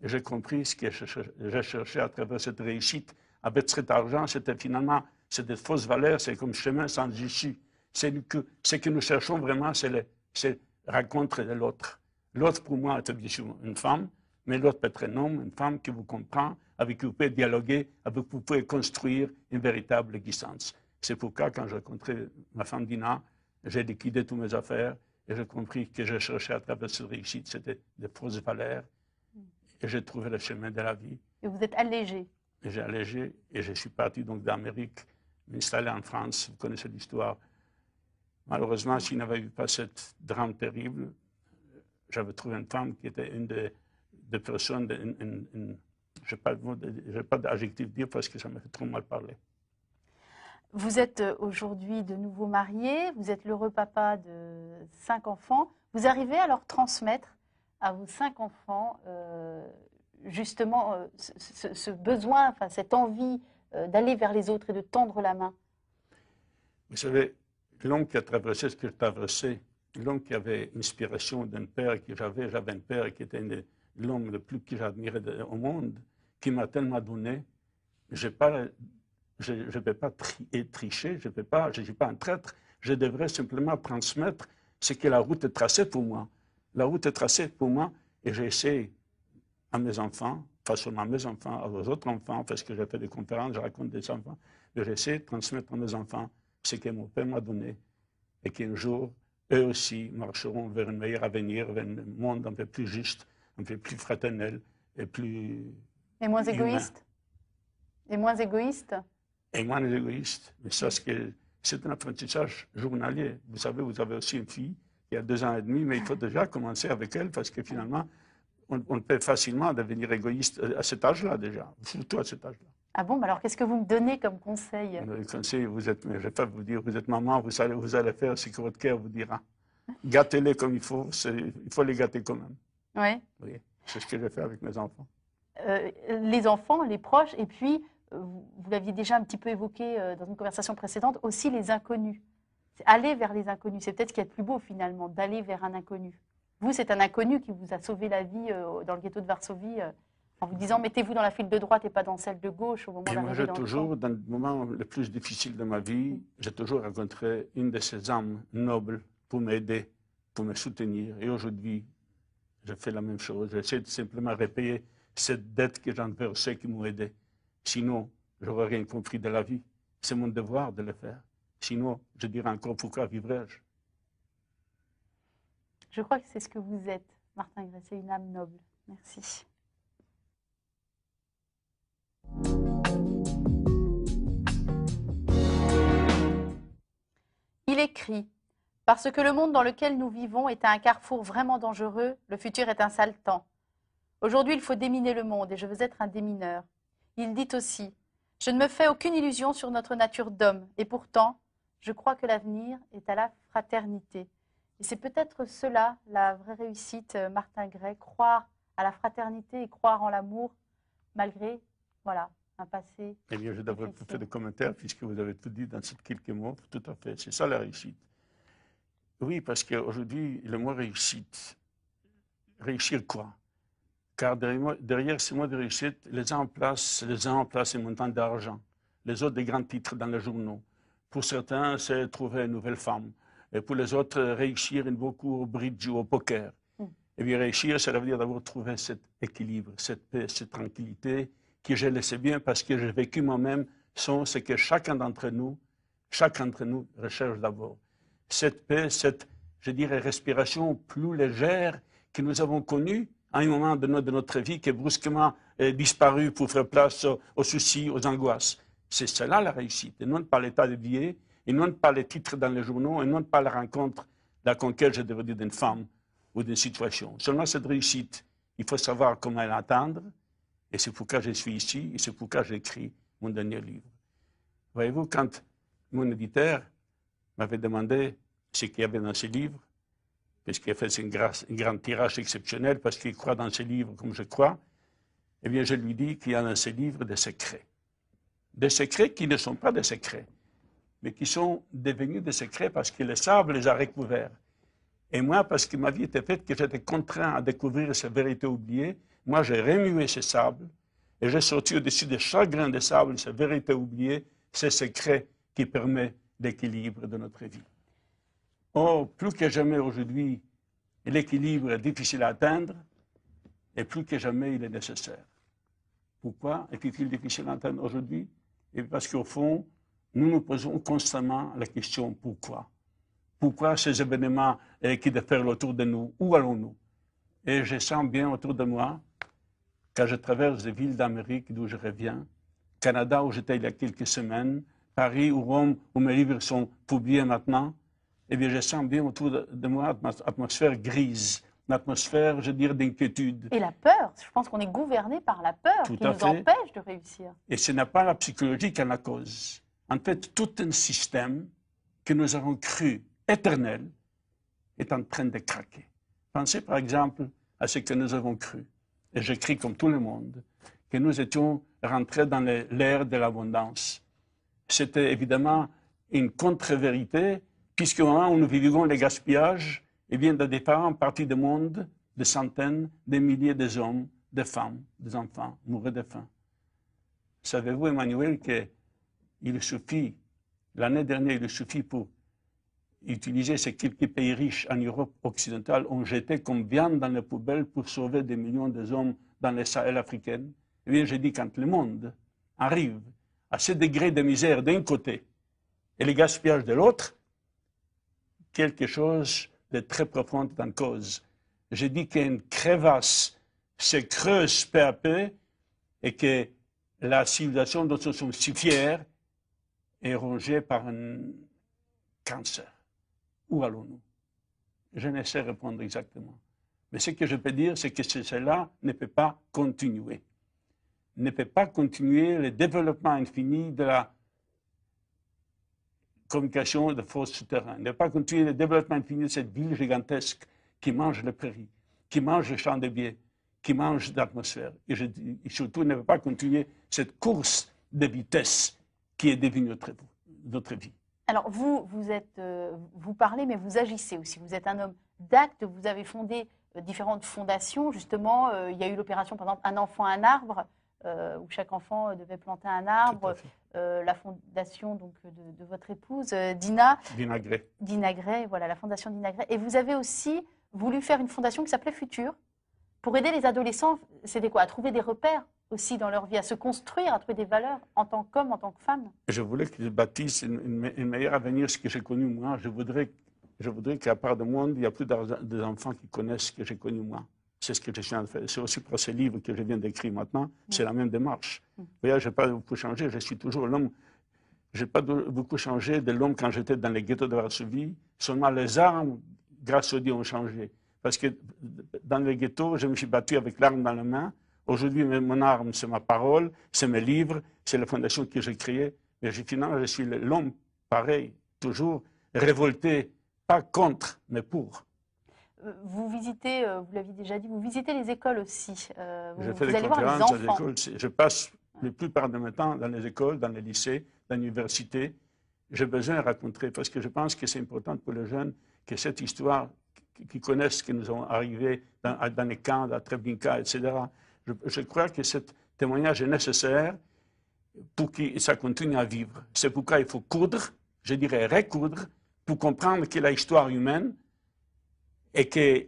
j'ai compris ce que j'ai cherché à travers cette réussite. Avec cet argent, c'était finalement c'est des fausses valeurs, c'est comme chemin sans issue. C'est que, ce que nous cherchons vraiment, c'est la rencontre de l'autre. L'autre, pour moi, est bien sûr une femme, mais l'autre peut être un homme, une femme qui vous comprend, avec qui vous pouvez dialoguer, avec qui vous pouvez construire une véritable existence. C'est pourquoi, quand j'ai rencontré ma femme Dina, j'ai liquidé toutes mes affaires et j'ai compris que je cherchais à travers cette réussite, c'était des fausses valeurs. Et j'ai trouvé le chemin de la vie. Et vous êtes allégé. J'ai allégé et je suis parti donc d'Amérique, m'installer en France. Vous connaissez l'histoire. Malheureusement, s'il n'avait eu pas ce drame terrible, j'avais trouvé une femme qui était une des, des personnes, une- une- une- je n'ai pas, d'adjectif dire parce que ça me fait trop mal parler. Vous êtes euh, aujourd'hui de nouveau marié, vous êtes l'heureux papa de cinq enfants. Vous arrivez à leur transmettre à vos cinq enfants euh, justement euh, ce, besoin, enfin, cette envie euh, d'aller vers les autres et de tendre la main? Vous savez, l'homme qui a traversé ce que j'ai traversé, l'homme qui avait l'inspiration d'un père que j'avais, j'avais un père qui était l'homme le plus que j'admirais au monde, qui m'a tellement donné, j'ai je ne vais pas tri- tricher, je ne suis pas un traître, je devrais simplement transmettre ce que la route est tracée pour moi. La route est tracée pour moi et j'essaie à mes enfants, pas seulement à mes enfants, aux autres enfants, parce que j'ai fait des conférences, je raconte des enfants, mais j'essaie de transmettre à mes enfants ce que mon père m'a donné et qu'un jour, eux aussi marcheront vers un meilleur avenir, vers un monde un peu plus juste, un peu plus fraternel et plus Et moins Humain. égoïste Et moins égoïste et moins égoïste. Mais ça, c'est un apprentissage journalier. Vous savez, vous avez aussi une fille qui a deux ans et demi, mais il faut déjà commencer avec elle parce que finalement, on, on peut facilement devenir égoïste à cet âge-là déjà, surtout à cet âge-là. Ah bon, mais alors qu'est-ce que vous me donnez comme conseil? Le conseil, vous êtes, je vais pas vous dire, vous êtes maman, vous allez, vous allez faire ce que votre cœur vous dira. Gâtez-les comme il faut, il faut les gâter quand même. Oui. Oui, c'est ce que je fais avec mes enfants. Euh, les enfants, les proches, et puis, euh, vous, vous l'aviez déjà un petit peu évoqué euh, dans une conversation précédente, aussi les inconnus. Aller vers les inconnus, c'est peut-être ce qu'il y a de plus beau finalement, d'aller vers un inconnu. Vous, c'est un inconnu qui vous a sauvé la vie euh, dans le ghetto de Varsovie euh, en vous disant mettez-vous dans la file de droite et pas dans celle de gauche au moment Et moi, j'ai le toujours, dans le moment le plus difficile de ma vie, j'ai toujours rencontré une de ces âmes nobles pour m'aider, pour me soutenir. Et aujourd'hui, je fais la même chose. J'essaie de simplement repayer cette dette que j'en versais qui m'ont aidé. Sinon, je n'aurais rien compris de la vie. C'est mon devoir de le faire. Sinon, je dirais encore pourquoi vivrais-je? Je crois que c'est ce que vous êtes, Martin Gray, c'est une âme noble. Merci. Il écrit Parce que le monde dans lequel nous vivons est à un carrefour vraiment dangereux, le futur est un sale temps. Aujourd'hui, il faut déminer le monde et je veux être un démineur. Il dit aussi Je ne me fais aucune illusion sur notre nature d'homme et pourtant, je crois que l'avenir est à la fraternité. Et c'est peut-être cela, la vraie réussite, euh, Martin Gray, croire à la fraternité et croire en l'amour, malgré voilà, un passé. Eh bien, je devrais Difficile. faire des commentaires puisque vous avez tout dit dans ces quelques mots. Tout à fait. C'est ça la réussite. Oui, parce qu'aujourd'hui, le mot réussite, réussir quoi? Car derrière, derrière ces mots de réussite, les uns en place, les uns en place un montant d'argent, les autres des grands titres dans les journaux. Pour certains, c'est trouver une nouvelle femme. Et pour les autres, réussir une beaucoup au bridge ou au poker. Mm. Et bien, réussir, ça veut dire d'avoir trouvé cet équilibre, cette paix, cette tranquillité que je le sais bien parce que j'ai vécu moi-même sont ce que chacun d'entre nous, chacun d'entre nous recherche d'abord. Cette paix, cette, je dirais, respiration plus légère que nous avons connue à un moment de notre, vie qui est brusquement euh, disparu pour faire place aux, soucis, aux angoisses. C'est cela la réussite, et non pas l'état de vie, et non pas les titres dans les journaux, et non pas la rencontre, la conquête, je devrais dire, d'une femme ou d'une situation. Seulement cette réussite Il faut savoir comment l'entendre. Et c'est pourquoi je suis ici et c'est pourquoi j'écris mon dernier livre. Voyez-vous, quand mon éditeur m'avait demandé ce qu'il y avait dans ce livre, puisqu'il a fait un, grand tirage exceptionnel, parce qu'il croit dans ce livre comme je crois, eh bien, je lui dis qu'il y a dans ce livre des secrets. Des secrets qui ne sont pas des secrets, mais qui sont devenus des secrets parce que le sable les a recouverts. Et moi, parce que ma vie était faite que j'étais contraint à découvrir ces vérités oubliées, moi, j'ai remué ce sable et j'ai sorti au-dessus de chaque grain de sable ces vérités oubliées, ces secrets qui permettent l'équilibre de notre vie. Or, plus que jamais aujourd'hui, l'équilibre est difficile à atteindre et plus que jamais il est nécessaire. Pourquoi est-il difficile à atteindre aujourd'hui? Parce qu'au fond, nous nous posons constamment la question pourquoi? Pourquoi ces événements qui déferlent autour de nous? Où allons-nous? Et je sens bien autour de moi, quand je traverse des villes d'Amérique d'où je reviens, Canada où j'étais il y a quelques semaines, Paris ou Rome où mes livres sont publiés maintenant, eh bien je sens bien autour de moi une atmosphère grise, une atmosphère, je dirais, d'inquiétude. Et la peur, je pense qu'on est gouverné par la peur qui nous empêche de réussir. Et ce n'est pas la psychologie qui en a cause. En fait, tout un système que nous avons cru éternel est en train de craquer. Pensez par exemple à ce que nous avons cru. Et j'écris comme tout le monde que nous étions rentrés dans l'ère de l'abondance. C'était évidemment une contre-vérité, puisqu'au moment où nous vivions le gaspillage, eh bien, dans différentes parties du monde, des centaines, des milliers d'hommes, de femmes, des enfants mouraient de faim. Savez-vous, Emmanuel, qu'il suffit, l'année dernière, il suffit pour utiliser ces quelques pays riches en Europe occidentale ont jeté comme viande dans les poubelles pour sauver des millions d'hommes dans les Sahel africaines Eh bien, je dis, quand le monde arrive à ce degré de misère d'un côté et le gaspillage de l'autre, quelque chose de très profond est en cause. Je dis qu'une crevasse se creuse peu à peu et que la civilisation dont nous sommes si fiers est rongée par un cancer. Où allons-nous? Je ne sais répondre exactement. Mais ce que je peux dire, c'est que cela ne peut pas continuer. Ne peut pas continuer le développement infini de la communication de forces souterraines. Ne peut pas continuer le développement infini de cette ville gigantesque qui mange les prairies, qui mange les champs de biais, qui mange l'atmosphère. Et, surtout, ne peut pas continuer cette course de vitesse qui est devenue notre, notre vie. Alors, vous, vous, êtes, euh, vous parlez, mais vous agissez aussi. Vous êtes un homme d'acte. Vous avez fondé euh, différentes fondations. Justement, euh, il y a eu l'opération, par exemple, Un enfant, un arbre, où chaque enfant devait planter un arbre. la fondation donc, de, votre épouse, Dina. Dina Gray. Dina Gray, voilà, la fondation Dina Gray. Et vous avez aussi voulu faire une fondation qui s'appelait Futur, pour aider les adolescents, c'était quoi À trouver des repères aussi dans leur vie, à se construire, à trouver des valeurs en tant qu'homme, en tant que femme Je voulais qu'ils bâtissent une, une, meilleure avenir, ce que j'ai connu moi. Je voudrais, je voudrais qu'à part du monde, il y a plus d'enfants qui connaissent ce que j'ai connu moi. C'est ce que je train de faire. C'est aussi pour ce livre que je viens d'écrire maintenant. C'est la même démarche. Mm. Vous voyez, je n'ai pas beaucoup changé. Je suis toujours l'homme. Je n'ai pas beaucoup changé de l'homme quand j'étais dans les ghettos de Varsovie. Seulement les armes, grâce au Dieu, ont changé. Parce que dans les ghettos, je me suis battu avec l'arme dans la main. Aujourd'hui, mon arme, c'est ma parole, c'est mes livres, c'est la fondation que j'ai créée. Mais finalement, je suis l'homme pareil, toujours révolté, pas contre, mais pour. Euh, vous visitez, euh, vous l'avez déjà dit, vous visitez les écoles aussi. Euh, je fais des conférences à l'école. Je passe la plupart de mon temps dans les écoles, dans les lycées, dans l'université. J'ai besoin de raconter parce que je pense que c'est important pour les jeunes que cette histoire, qu'ils connaissent ce qui nous ont arrivé dans, dans les camps, à Treblinka, etc., je, crois que ce témoignage est nécessaire pour que ça continue à vivre. C'est pourquoi il faut coudre, je dirais recoudre, pour comprendre que l'histoire humaine et que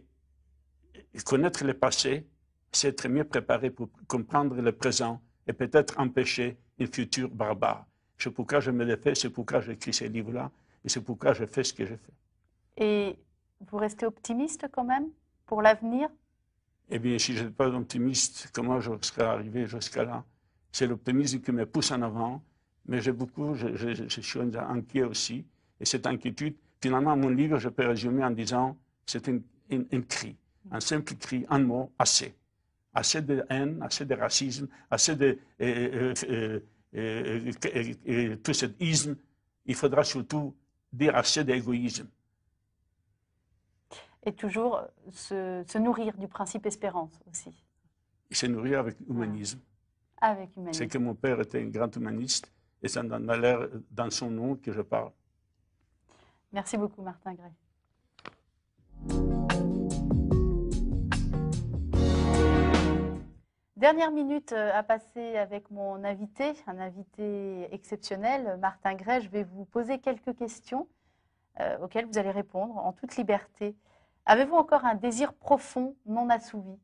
connaître le passé, c'est être mieux préparé pour comprendre le présent et peut-être empêcher une future barbare. C'est pourquoi je me le fais, c'est pourquoi j'écris ces livres-là et c'est pourquoi je fais ce que je fais. Et vous restez optimiste quand même pour l'avenir? Eh bien, si je n'étais pas optimiste, comment je serais arrivé jusqu'à là C'est l'optimisme qui me pousse en avant, mais j'ai beaucoup, je, suis inquiet aussi. Et cette inquiétude, finalement, mon livre, je peux résumer en disant, c'est un, cri, un simple cri, un mot, assez. assez de haine, assez de racisme, assez de euh, euh, euh, euh, euh, tout cet isme. Il faudra surtout dire assez d'égoïsme. Et toujours se, se nourrir du principe espérance aussi, Il s'est nourri avec humanisme. avec C'est humanisme. que mon père était un grand humaniste et ça en a l'air dans son nom que je parle. Merci beaucoup, Martin Gray. Dernière minute euh, à passer avec mon invité, un invité exceptionnel, Martin Gray. Je vais vous poser quelques questions euh, auxquelles vous allez répondre en toute liberté. Avez-vous encore un désir profond, non assouvi?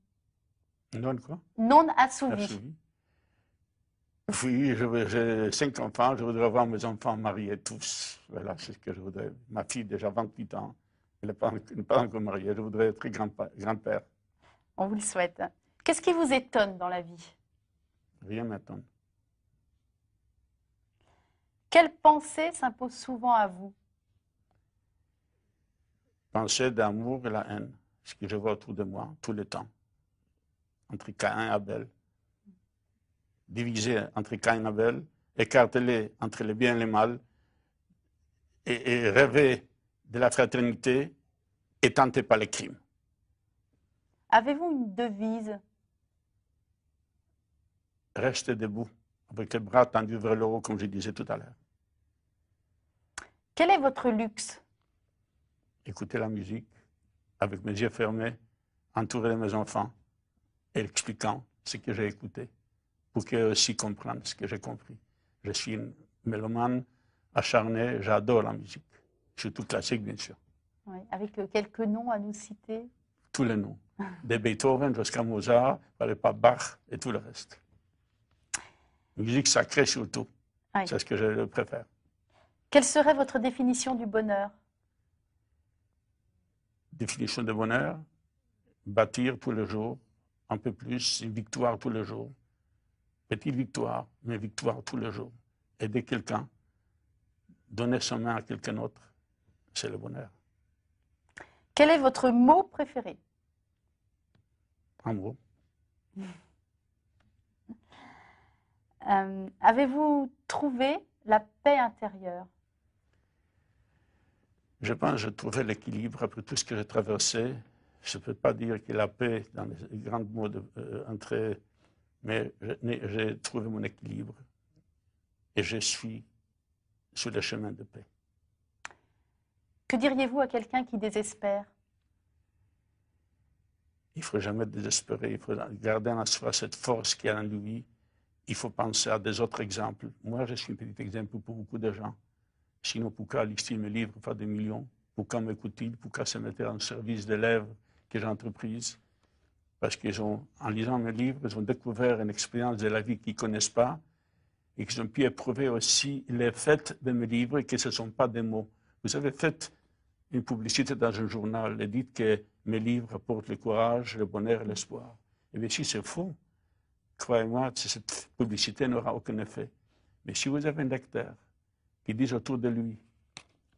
Non, quoi? Non assouvi. Assouvi. Oui, j'ai cinq enfants, je voudrais voir mes enfants mariés tous. Voilà, c'est ce que je voudrais. Ma fille, déjà 28 ans, elle n'est pas, pas encore mariée. Je voudrais être grand-père. On vous le souhaite. Qu'est-ce qui vous étonne dans la vie? Rien m'étonne. Quelle pensée s'impose souvent à vous? Pensée d'amour et la haine, ce que je vois autour de moi tout le temps, entre Caïn et Abel. Divisé entre Caïn et Abel, écartelé entre le bien et le mal, et, et rêver de la fraternité et tenté par les crimes. Avez-vous une devise? Restez debout, avec les bras tendus vers le haut, comme je disais tout à l'heure. Quel est votre luxe? Écouter la musique avec mes yeux fermés, entouré de mes enfants, et expliquant ce que j'ai écouté, pour qu'eux aussi comprennent ce que j'ai compris. Je suis une mélomane acharné, j'adore la musique, surtout classique, bien sûr. Oui, Avec euh, quelques noms à nous citer? Tous les noms, de Beethoven jusqu'à Mozart, par pape Bach et tout le reste. Musique sacrée surtout, Oui. c'est ce que je préfère. Quelle serait votre définition du bonheur? Définition de bonheur, bâtir tous les jours, un peu plus, une victoire tous les jours. Petite victoire, mais victoire tous les jours. Aider quelqu'un, donner son main à quelqu'un d'autre, c'est le bonheur. Quel est votre mot préféré? En gros, Euh, Avez-vous trouvé la paix intérieure? Je pense que j'ai trouvé l'équilibre après tout ce que j'ai traversé. Je ne peux pas dire que la paix dans les grands mots de, euh, mais j'ai trouvé mon équilibre et je suis sur le chemin de paix. Que diriez-vous à quelqu'un qui désespère? Il ne faut jamais désespérer, il faut garder en soi cette force qu'il y a en lui. Il faut penser à des autres exemples. Moi, je suis un petit exemple pour beaucoup de gens. Sinon, pourquoi lisent-ils mes livres, pas des millions Pourquoi m'écoutent-ils Pourquoi se mettent en service des lèvres que j'ai entreprises Parce qu'ils ont, en lisant mes livres, ils ont découvert une expérience de la vie qu'ils ne connaissent pas et qu'ils ont pu éprouver aussi les faits de mes livres et que ce ne sont pas des mots. Vous avez fait une publicité dans un journal et dites que mes livres apportent le courage, le bonheur et l'espoir. Eh bien, si c'est faux, croyez-moi, cette publicité n'aura aucun effet. Mais si vous avez un lecteur qui dit autour de lui,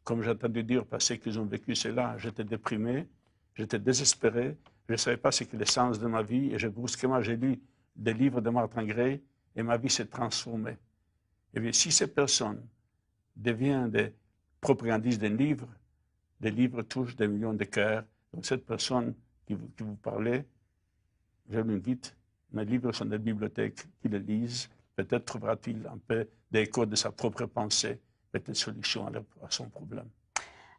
comme j'ai entendu dire parce qu'ils ont vécu cela, j'étais déprimé, j'étais désespéré, je ne savais pas ce que le sens de ma vie, et je, brusquement j'ai lu des livres de Martin Gray, et ma vie s'est transformée. Eh bien, si ces personnes deviennent des propagandises d'un livre, des livres touchent des millions de cœurs. Donc, cette personne qui vous, qui vous parlait, je l'invite. Mes livres sont des bibliothèques qui le lisent. Peut-être trouvera-t-il un peu d'écho de sa propre pensée, peut-être solution à, son problème.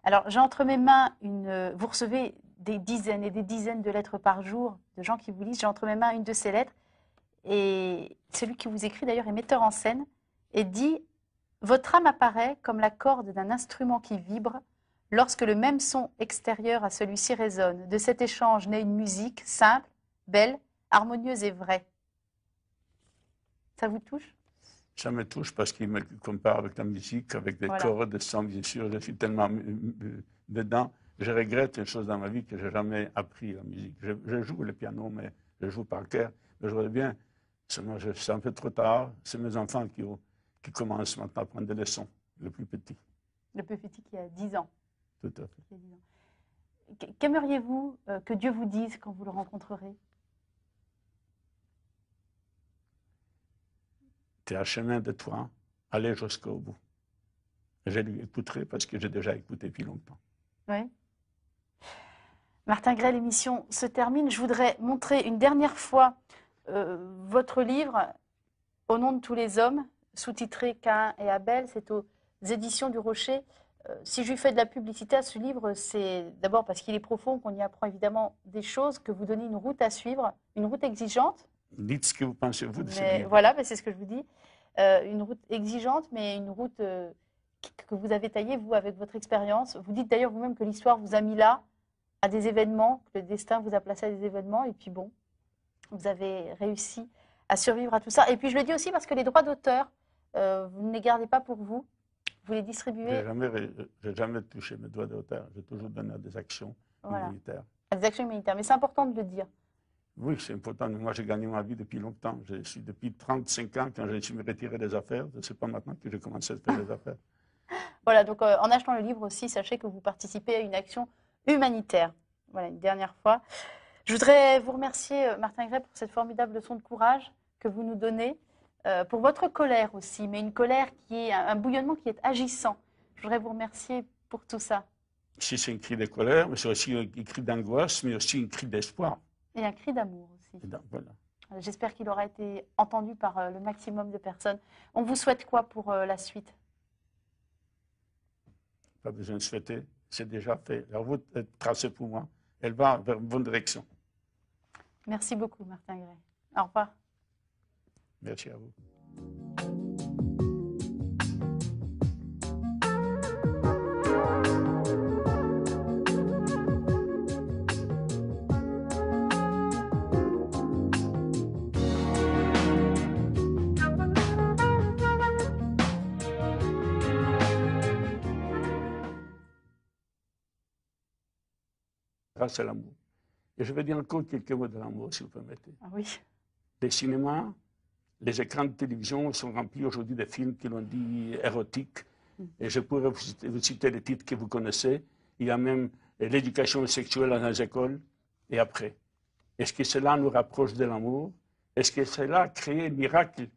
Alors, j'ai entre mes mains une. Vous recevez des dizaines et des dizaines de lettres par jour de gens qui vous lisent. J'ai entre mes mains une de ces lettres. Et celui qui vous écrit d'ailleurs est metteur en scène et dit Votre âme apparaît comme la corde d'un instrument qui vibre lorsque le même son extérieur à celui-ci résonne. De cet échange naît une musique simple, belle, harmonieuse et vraie. Ça vous touche? Ça me touche parce qu'il me compare avec la musique, avec des Voilà. cordes de sang, bien sûr. Je suis tellement euh, euh, dedans. Je regrette une chose dans ma vie que je n'ai jamais appris la musique. Je, je joue le piano, mais je joue par cœur. Mais je voudrais bien, c'est un peu trop tard. C'est mes enfants qui, ont- qui commencent maintenant à prendre des leçons, le plus petit. Le plus petit qui a 10 ans. Tout à fait. qui a 10 ans. Qu- Qu'aimeriez-vous euh, que Dieu vous dise quand vous le rencontrerez? Tu à chemin de toi, allez jusqu'au bout. Je lui écouterai parce que j'ai déjà écouté depuis longtemps. Oui. Martin Gray, l'émission se termine. Je voudrais montrer une dernière fois euh, votre livre, Au nom de tous les hommes, sous-titré Cain et Abel. C'est aux éditions du Rocher. Euh, si je lui fais de la publicité à ce livre, c'est d'abord parce qu'il est profond, qu'on y apprend évidemment des choses, que vous donnez une route à suivre, une route exigeante. Dites ce que vous pensez, vous, de ce Mais livre. voilà, mais c'est ce que je vous dis. Euh, une route exigeante, mais une route euh, que vous avez taillée, vous, avec votre expérience. Vous dites d'ailleurs vous-même que l'histoire vous a mis là, à des événements, que le destin vous a placé à des événements, et puis bon, vous avez réussi à survivre à tout ça. Et puis je le dis aussi parce que les droits d'auteur, euh, vous ne les gardez pas pour vous, vous les Je distribuez n'ai jamais, touché mes droits d'auteur. J'ai toujours donné à des actions voilà, humanitaires. à des actions humanitaires. Mais c'est important de le dire. Oui, c'est important. mais Moi, j'ai gagné ma vie depuis longtemps. Je suis depuis 35 ans, quand je suis retiré des affaires. Ce n'est pas maintenant que j'ai commencé à faire des affaires. Voilà, donc euh, en achetant le livre aussi, sachez que vous participez à une action humanitaire. Voilà, une dernière fois. Je voudrais vous remercier, euh, Martin Gray, pour cette formidable leçon de courage que vous nous donnez, euh, pour votre colère aussi, mais une colère qui est un, un bouillonnement qui est agissant. Je voudrais vous remercier pour tout ça. Si c'est un cri de colère, mais c'est aussi un cri d'angoisse, mais aussi un cri d'espoir. Et un cri d'amour aussi. Donc, voilà. Euh, J'espère qu'il aura été entendu par euh, le maximum de personnes. On vous souhaite quoi pour euh, la suite? Pas besoin de souhaiter. C'est déjà fait. La route est tracée pour moi. Elle va vers une bonne direction. Merci beaucoup, Martin Gray. Au revoir. Merci à vous. Grâce à l'amour. Et je vais dire encore quelques mots de l'amour, si vous permettez. Ah oui. Les cinémas, les écrans de télévision sont remplis aujourd'hui de films qui l'ont dit érotiques. Et je pourrais vous citer, les titres que vous connaissez. Il y a même l'éducation sexuelle dans les écoles et après. Est-ce que cela nous rapproche de l'amour? Est-ce que cela crée un miracle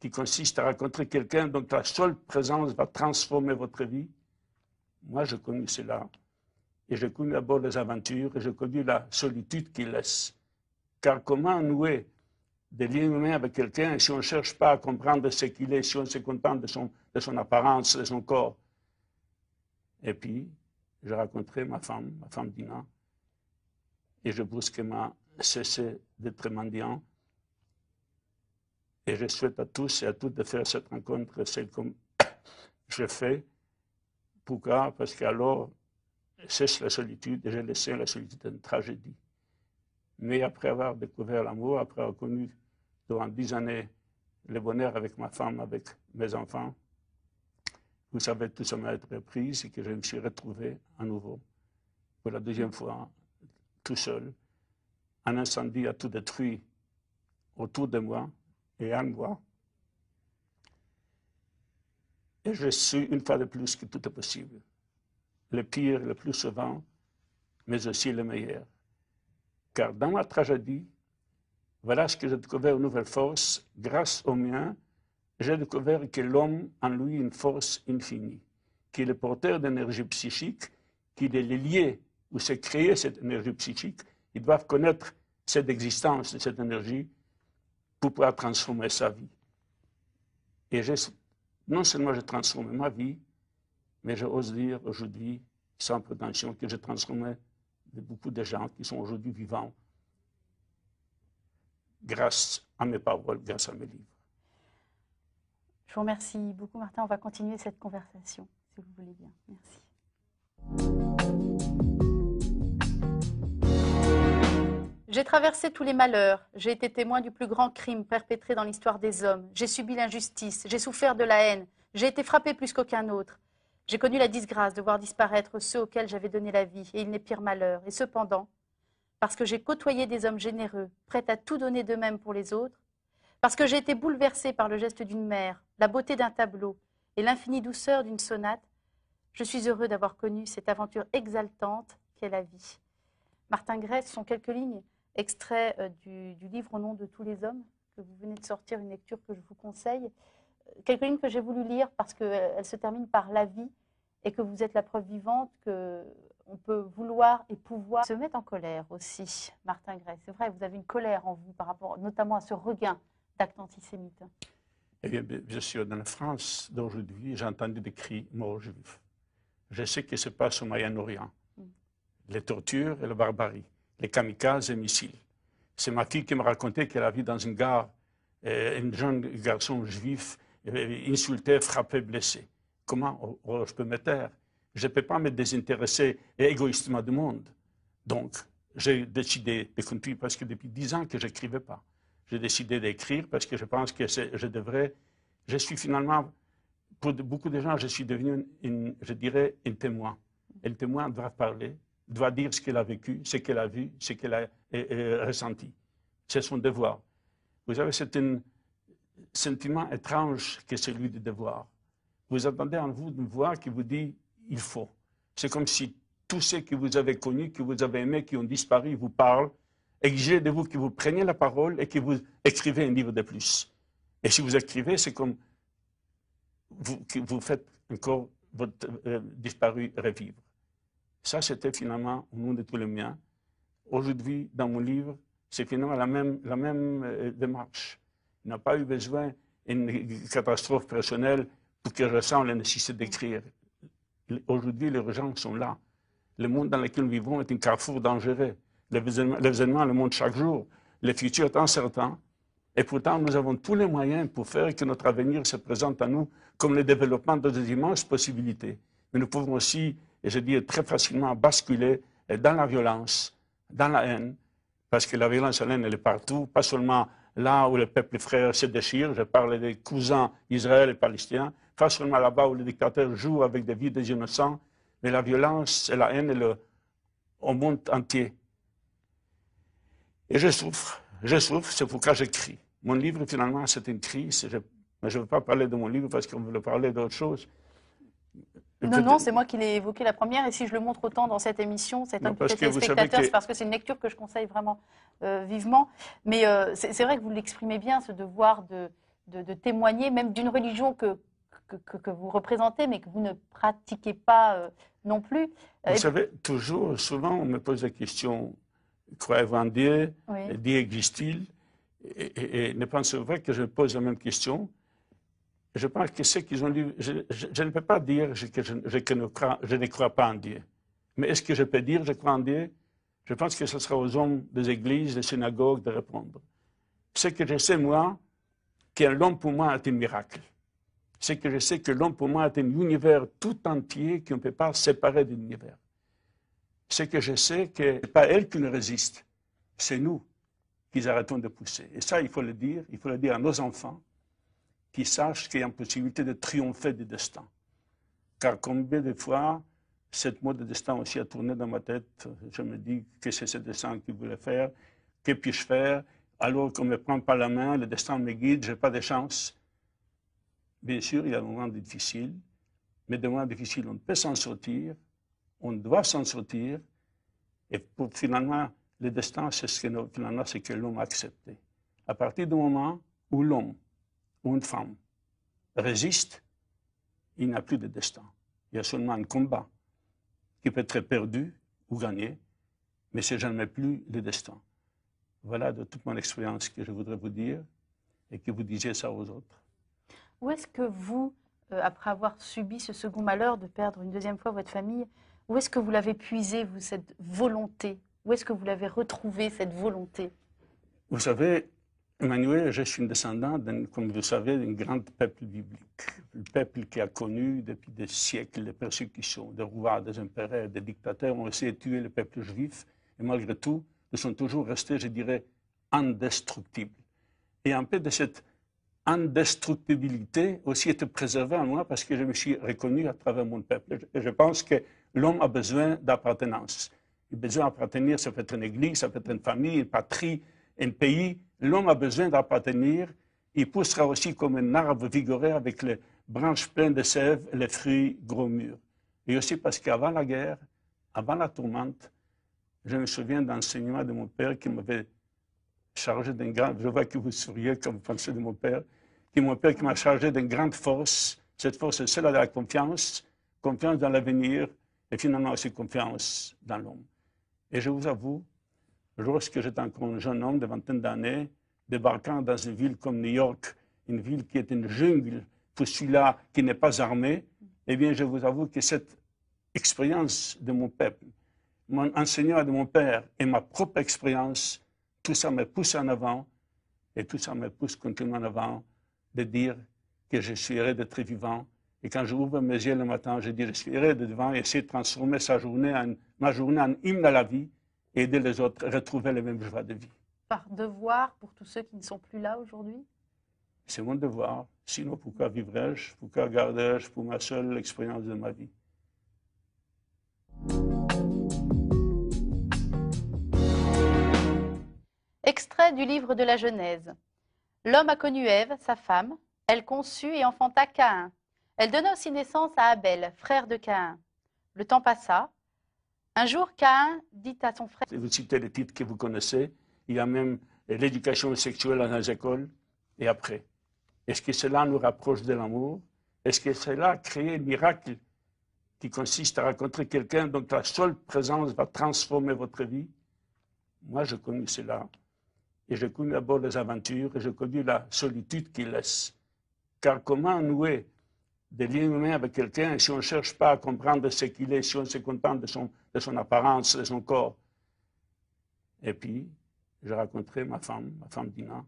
qui consiste à rencontrer quelqu'un dont la seule présence va transformer votre vie? Moi, j'ai connu cela. Et j'ai connu d'abord les aventures et j'ai connu la solitude qu'il laisse. Car comment nouer des liens humains avec quelqu'un si on ne cherche pas à comprendre ce qu'il est, si on se contente de son, de son apparence, de son corps? Et puis, j'ai rencontré ma femme, ma femme Dina, et j'ai brusquement cessé d'être mendiant. Et je souhaite à tous et à toutes de faire cette rencontre, celle comme je fais. Pourquoi? Parce qu'alors, cesse la solitude et je laissé la solitude une tragédie. Mais après avoir découvert l'amour, après avoir connu durant dix années le bonheur avec ma femme, avec mes enfants, vous savez, tout ça m'a été pris et que je me suis retrouvé à nouveau, pour la deuxième fois, tout seul. Un incendie a tout détruit autour de moi et en moi. Et je suis une fois de plus que tout est possible. Le pire, le plus souvent, mais aussi le meilleur. Car dans ma tragédie, voilà ce que j'ai découvert une nouvelle force. Grâce au mien, j'ai découvert que l'homme en lui une force infinie, qu'il est porteur d'énergie psychique, qu'il est lié ou s'est créé cette énergie psychique. Ils doivent connaître cette existence de cette énergie pour pouvoir transformer sa vie. Et non seulement j'ai transformé ma vie, mais j'ose dire aujourd'hui, sans prétention, que j'ai transformé beaucoup de gens qui sont aujourd'hui vivants grâce à mes paroles, grâce à mes livres. Je vous remercie beaucoup, Martin. On va continuer cette conversation, si vous voulez bien. Merci. J'ai traversé tous les malheurs, j'ai été témoin du plus grand crime perpétré dans l'histoire des hommes, j'ai subi l'injustice, j'ai souffert de la haine, j'ai été frappé plus qu'aucun autre. J'ai connu la disgrâce de voir disparaître ceux auxquels j'avais donné la vie, et il n'est pire malheur. Et cependant, parce que j'ai côtoyé des hommes généreux, prêts à tout donner d'eux-mêmes pour les autres, parce que j'ai été bouleversé par le geste d'une mère, la beauté d'un tableau et l'infinie douceur d'une sonate, je suis heureux d'avoir connu cette aventure exaltante qu'est la vie. Martin Gray, ce sont quelques lignes extraits euh, du livre Au nom de tous les hommes que vous venez de sortir, une lecture que je vous conseille. Quelques lignes que j'ai voulu lire parce qu'elle se termine par la vie et que vous êtes la preuve vivante que on peut vouloir et pouvoir se mettre en colère aussi, Martin Gray. C'est vrai, vous avez une colère en vous par rapport notamment à ce regain d'actes antisémites. Eh bien, bien sûr, dans la France d'aujourd'hui, j'ai entendu des cris morts aux juifs. Je sais ce qui se passe au Moyen-Orient. Mm. Les tortures et la barbarie, les kamikazes et missiles. C'est ma fille qui me racontait qu'elle a vu dans une gare euh, un jeune garçon juif insulté, frappé, blessé. Comment je peux me taire? Je ne peux pas me désintéresser égoïstement du monde. Donc, j'ai décidé de continuer parce que depuis dix ans que je n'écrivais pas. J'ai décidé d'écrire parce que je pense que je devrais. Je suis finalement, pour beaucoup de gens, je suis devenu, une, je dirais, un témoin. Et le témoin doit parler, doit dire ce qu'il a vécu, ce qu'il a vu, ce qu'il a ressenti. C'est son devoir. Vous savez, c'est un sentiment étrange que celui du devoir. Vous attendez en vous une voix qui vous dit il faut. C'est comme si tous ceux que vous avez connus, que vous avez aimés, qui ont disparu, vous parlent, exigez de vous que vous preniez la parole et que vous écrivez un livre de plus. Et si vous écrivez, c'est comme vous, que vous faites encore votre euh, disparu revivre. Ça, c'était finalement au nom de tous les miens. Aujourd'hui, dans mon livre, c'est finalement la même, la même euh, démarche. N'a pas eu besoin d'une catastrophe personnelle pour que je ressente la nécessité d'écrire. Aujourd'hui, les gens sont là. Le monde dans lequel nous vivons est un carrefour dangereux. Les événements le montrent chaque jour. Le futur est incertain. Et pourtant, nous avons tous les moyens pour faire que notre avenir se présente à nous comme le développement de des immenses possibilités. Mais nous pouvons aussi, et je dis très facilement, basculer dans la violence, dans la haine, parce que la violence la haine, elle est partout, pas seulement là où le peuple frère se déchire, je parle des cousins Israël et Palestiniens, pas seulement là-bas où le dictateur joue avec des vies des innocents, mais la violence et la haine elle, au monde entier. Et je souffre, je souffre, c'est pourquoi j'écris. Mon livre, finalement, c'est une crise. Je, mais je ne veux pas parler de mon livre parce qu'on veut parler d'autre chose. Non, non, c'est moi qui l'ai évoqué la première. Et si je le montre autant dans cette émission, c'est un petit téléspectateur, c'est parce que c'est une lecture que je conseille vraiment euh, vivement. Mais euh, c'est vrai que vous l'exprimez bien, ce devoir de, de, témoigner, même d'une religion que, que, que, vous représentez, mais que vous ne pratiquez pas euh, non plus. Vous savez, toujours, souvent, on me pose la question croyez-vous en Dieu Dieu existe-t-il? Et, ne pensez pas que je pose la même question? Je pense que ceux qui ont lu, je, ne peux pas dire que je, ne crois, pas en Dieu. Mais est-ce que je peux dire je crois en Dieu? Je pense que ce sera aux hommes des églises, des synagogues de répondre. Ce que je sais, moi, que l'homme pour moi est un miracle. C'est que je sais que l'homme pour moi est un univers tout entier qu'on ne peut pas séparer d'un univers. C'est que je sais que ce pas elle qui nous résiste, c'est nous qu'ils arrêtons de pousser. Et ça, il faut le dire, il faut le dire à nos enfants, qui sachent qu'il y a une possibilité de triompher du destin. Car combien de fois, cette mode de destin aussi a tourné dans ma tête, je me dis que c'est ce destin qu'il voulait faire, que puis-je faire? Alors qu'on ne me prend pas la main, le destin me guide, je n'ai pas de chance. Bien sûr, il y a des moments difficiles, mais des moments difficiles, on peut s'en sortir, on doit s'en sortir, et pour finalement le destin, c'est ce que l'homme a accepté. À partir du moment où l'homme ou une femme résiste, il n'a plus de destin. Il y a seulement un combat qui peut être perdu ou gagné, mais c'est jamais plus le destin. Voilà de toute mon expérience que je voudrais vous dire et que vous disiez ça aux autres. Où est-ce que vous, euh, après avoir subi ce second malheur de perdre une deuxième fois votre famille, où est-ce que vous l'avez puisé, vous, cette volonté? Où est-ce que vous l'avez retrouvé, cette volonté? Vous savez, Emmanuel, je suis un descendant, comme vous savez, d'un grand peuple biblique. Le peuple qui a connu depuis des siècles les persécutions, des rois, des empereurs, des dictateurs ont essayé de tuer le peuple juif. Et malgré tout, ils sont toujours restés, je dirais, indestructibles. Et un peu de cette indestructibilité aussi été préservée en moi parce que je me suis reconnu à travers mon peuple. Et je pense que l'homme a besoin d'appartenance. Il a besoin d'appartenir, ça peut être une église, ça peut être une famille, une patrie, un pays. L'homme a besoin d'appartenir. Il poussera aussi comme un arbre vigoureux avec les branches pleines de sève et les fruits gros mûrs. Et aussi parce qu'avant la guerre, avant la tourmente, je me souviens d'enseignement de mon père qui m'avait chargé d'un grand. Je vois que vous souriez quand vous pensez de mon père. Qui mon père qui m'a chargé d'une grande force. Cette force, c'est celle de la confiance, confiance dans l'avenir et finalement aussi confiance dans l'homme. Et je vous avoue, lorsque j'étais encore un jeune homme de vingtaine d'années, débarquant dans une ville comme New York, une ville qui est une jungle pour celui-là qui n'est pas armé, eh bien, je vous avoue que cette expérience de mon peuple, mon enseignant de mon père et ma propre expérience, tout ça me pousse en avant et tout ça me pousse continuellement en avant de dire que je suis heureux d'être vivant. Et quand j'ouvre mes yeux le matin, je dis je suis heureux d'être vivant et essayer de transformer sa journée ma journée en hymne à la vie aider les autres à retrouver les mêmes joies de vie. Par devoir pour tous ceux qui ne sont plus là aujourd'hui? C'est mon devoir. Sinon, pourquoi vivrais-je? Pourquoi garderais-je pour ma seule expérience de ma vie? Extrait du livre de la Genèse. L'homme a connu Ève, sa femme. Elle conçut et enfanta Caïn. Elle donna aussi naissance à Abel, frère de Caïn. Le temps passa. Un jour, Caïn dit à son frère. Vous citez les titres que vous connaissez. Il y a même l'éducation sexuelle dans les écoles et après. Est-ce que cela nous rapproche de l'amour? Est-ce que cela crée un miracle qui consiste à rencontrer quelqu'un dont la seule présence va transformer votre vie? Moi, je connais cela. Et je connais d'abord les aventures et je connais la solitude qu'il laisse. Car comment nouer des liens humains avec quelqu'un si on ne cherche pas à comprendre ce qu'il est, si on se contente de son, apparence, de son corps Et puis, je rencontrais ma femme, ma femme Dina,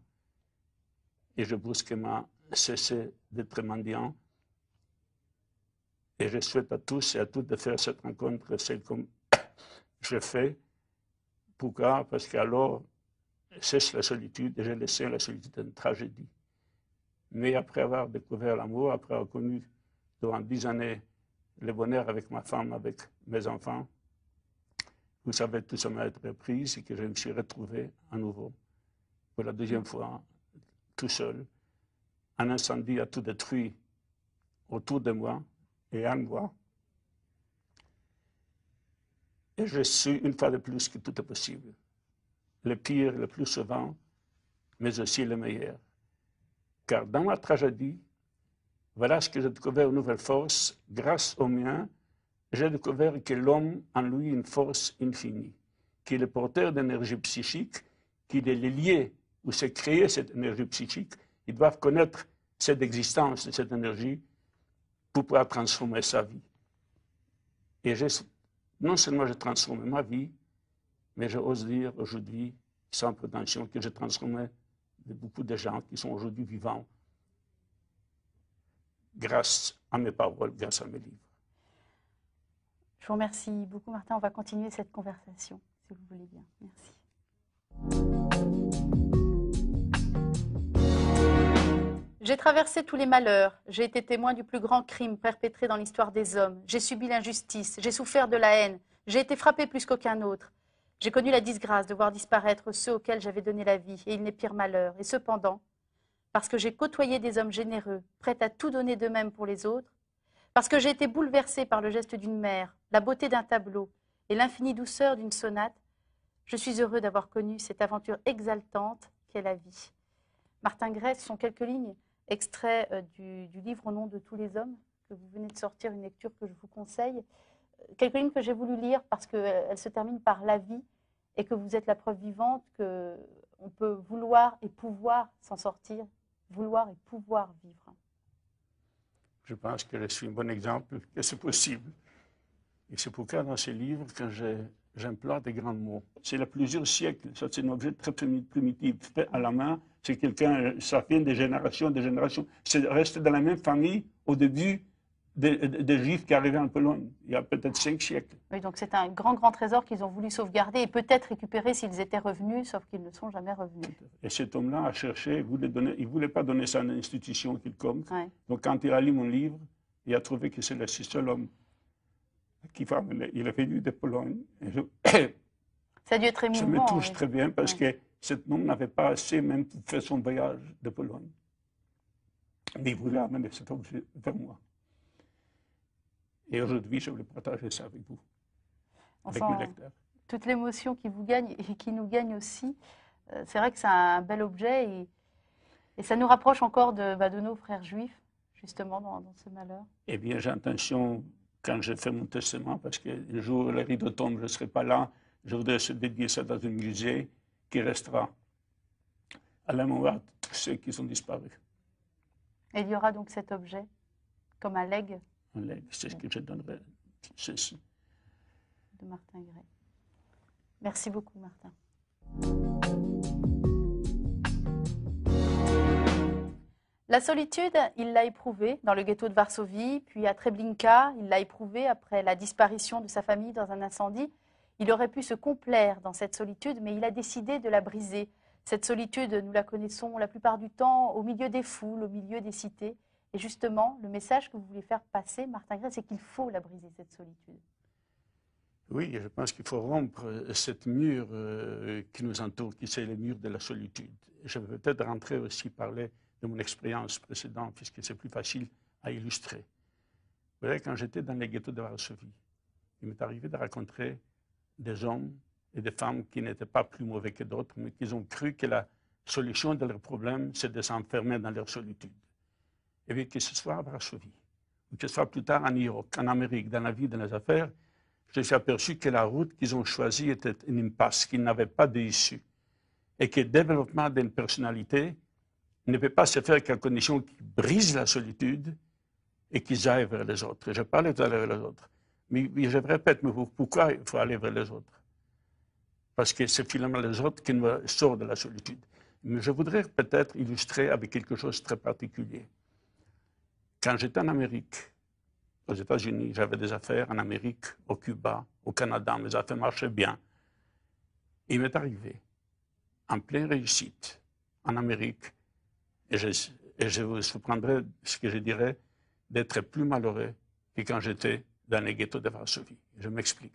et je brusquement cessé d'être mendiant. Et je souhaite à tous et à toutes de faire cette rencontre, c'est comme je fais. Pourquoi Parce qu'alors, cesse la solitude et j'ai laissé la solitude une tragédie. Mais après avoir découvert l'amour, après avoir connu durant dix années le bonheur avec ma femme, avec mes enfants, vous savez, tout ça m'a été repris et que je me suis retrouvé à nouveau, pour la deuxième fois, tout seul. Un incendie a tout détruit autour de moi et en moi. Et je suis une fois de plus que tout est possible le pire le plus souvent, mais aussi le meilleur. Car dans ma tragédie, voilà ce que j'ai découvert une nouvelle force. Grâce au mien, j'ai découvert que l'homme en lui une force infinie, qu'il est porteur d'énergie psychique, qu'il est lié ou s'est créé cette énergie psychique. Ils doivent connaître cette existence de cette énergie pour pouvoir transformer sa vie. Et non seulement j'ai transformé ma vie, mais j'ose dire aujourd'hui, sans prétention, que j'ai transformé de beaucoup de gens qui sont aujourd'hui vivants grâce à mes paroles, grâce à mes livres. Je vous remercie beaucoup, Martin. On va continuer cette conversation, si vous voulez bien. Merci. J'ai traversé tous les malheurs, j'ai été témoin du plus grand crime perpétré dans l'histoire des hommes, j'ai subi l'injustice, j'ai souffert de la haine, j'ai été frappé plus qu'aucun autre, j'ai connu la disgrâce de voir disparaître ceux auxquels j'avais donné la vie, et il n'est pire malheur. Et cependant, parce que j'ai côtoyé des hommes généreux, prêts à tout donner d'eux-mêmes pour les autres, parce que j'ai été bouleversé par le geste d'une mère, la beauté d'un tableau et l'infinie douceur d'une sonate, je suis heureux d'avoir connu cette aventure exaltante qu'est la vie. Martin Grèce sont quelques lignes extraits euh, du livre Au nom de tous les hommes, que vous venez de sortir, une lecture que je vous conseille quelques lignes que j'ai voulu lire parce qu'elles se terminent par la vie et que vous êtes la preuve vivante qu'on peut vouloir et pouvoir s'en sortir, vouloir et pouvoir vivre. Je pense que suis un bon exemple que c'est possible. Et c'est pourquoi dans ces livres que j'implore des grands mots. C'est a plusieurs siècles, c'est un objet très primitif, fait à la main. C'est quelqu'un, ça vient des générations, des générations. C'est resté dans la même famille au début des, Juifs qui arrivaient en Pologne, il y a peut-être cinq siècles. Oui, donc c'est un grand, grand trésor qu'ils ont voulu sauvegarder et peut-être récupérer s'ils étaient revenus, sauf qu'ils ne sont jamais revenus. Et cet homme-là a cherché, il ne voulait pas donner ça à une institution quelconque. Donc quand il a lu mon livre, il a trouvé que c'est le seul homme qui va Il est venu de Pologne. ça a dû être. Ça me touche très bien parce que cet homme n'avait pas assez même pour faire son voyage de Pologne. Mais il voulait amener cet objet vers moi. Et aujourd'hui, je voulais partager ça avec vous, avec mes lecteurs. Toute l'émotion qui vous gagne et qui nous gagne aussi. Euh, C'est vrai que c'est un bel objet et, et ça nous rapproche encore de, bah, de nos frères juifs, justement, dans, dans ce malheur. Eh bien, j'ai intention, quand je fais mon testament, parce que le jour où le rideau tombe, je ne serai pas là, je voudrais se dédier ça dans un musée qui restera à la mémoire de tous ceux qui sont disparus. Et il y aura donc cet objet comme un legs C'est ce que je donnerai. ceci. de Martin Gray. Merci beaucoup, Martin. La solitude, il l'a éprouvée dans le ghetto de Varsovie, puis à Treblinka, il l'a éprouvée après la disparition de sa famille dans un incendie. Il aurait pu se complaire dans cette solitude, mais il a décidé de la briser. Cette solitude, nous la connaissons la plupart du temps au milieu des foules, au milieu des cités. Et justement, le message que vous voulez faire passer, Martin Gray, c'est qu'il faut la briser, cette solitude. Oui, je pense qu'il faut rompre euh, cette mur euh, qui nous entoure, qui c'est le mur de la solitude. Je vais peut-être rentrer aussi parler de mon expérience précédente, puisque c'est plus facile à illustrer. Vous voyez, quand j'étais dans les ghettos de Varsovie, il m'est arrivé de rencontrer des hommes et des femmes qui n'étaient pas plus mauvais que d'autres, mais qui ont cru que la solution de leurs problèmes, c'est de s'enfermer dans leur solitude. Et bien, que ce soit à Varsovie, ou que ce soit plus tard en York, en Amérique, dans la vie, dans les affaires, je suis aperçu que la route qu'ils ont choisie était une impasse, qu'ils n'avaient pas d'issue. Et que le développement d'une personnalité ne peut pas se faire qu'à condition qu'ils brisent la solitude et qu'ils aillent vers les autres. Je parlais tout à l'heure vers les autres. Mais je répète, mais pourquoi il faut aller vers les autres? Parce que c'est finalement les autres qui nous sortent de la solitude. Mais je voudrais peut-être illustrer avec quelque chose de très particulier. Quand j'étais en Amérique, aux États-Unis, j'avais des affaires en Amérique, au Cuba, au Canada, mes affaires marchaient bien. Il m'est arrivé, en pleine réussite, en Amérique, et je, vous surprendrai ce que je dirais, d'être plus malheureux que quand j'étais dans les ghettos de Varsovie. Je m'explique.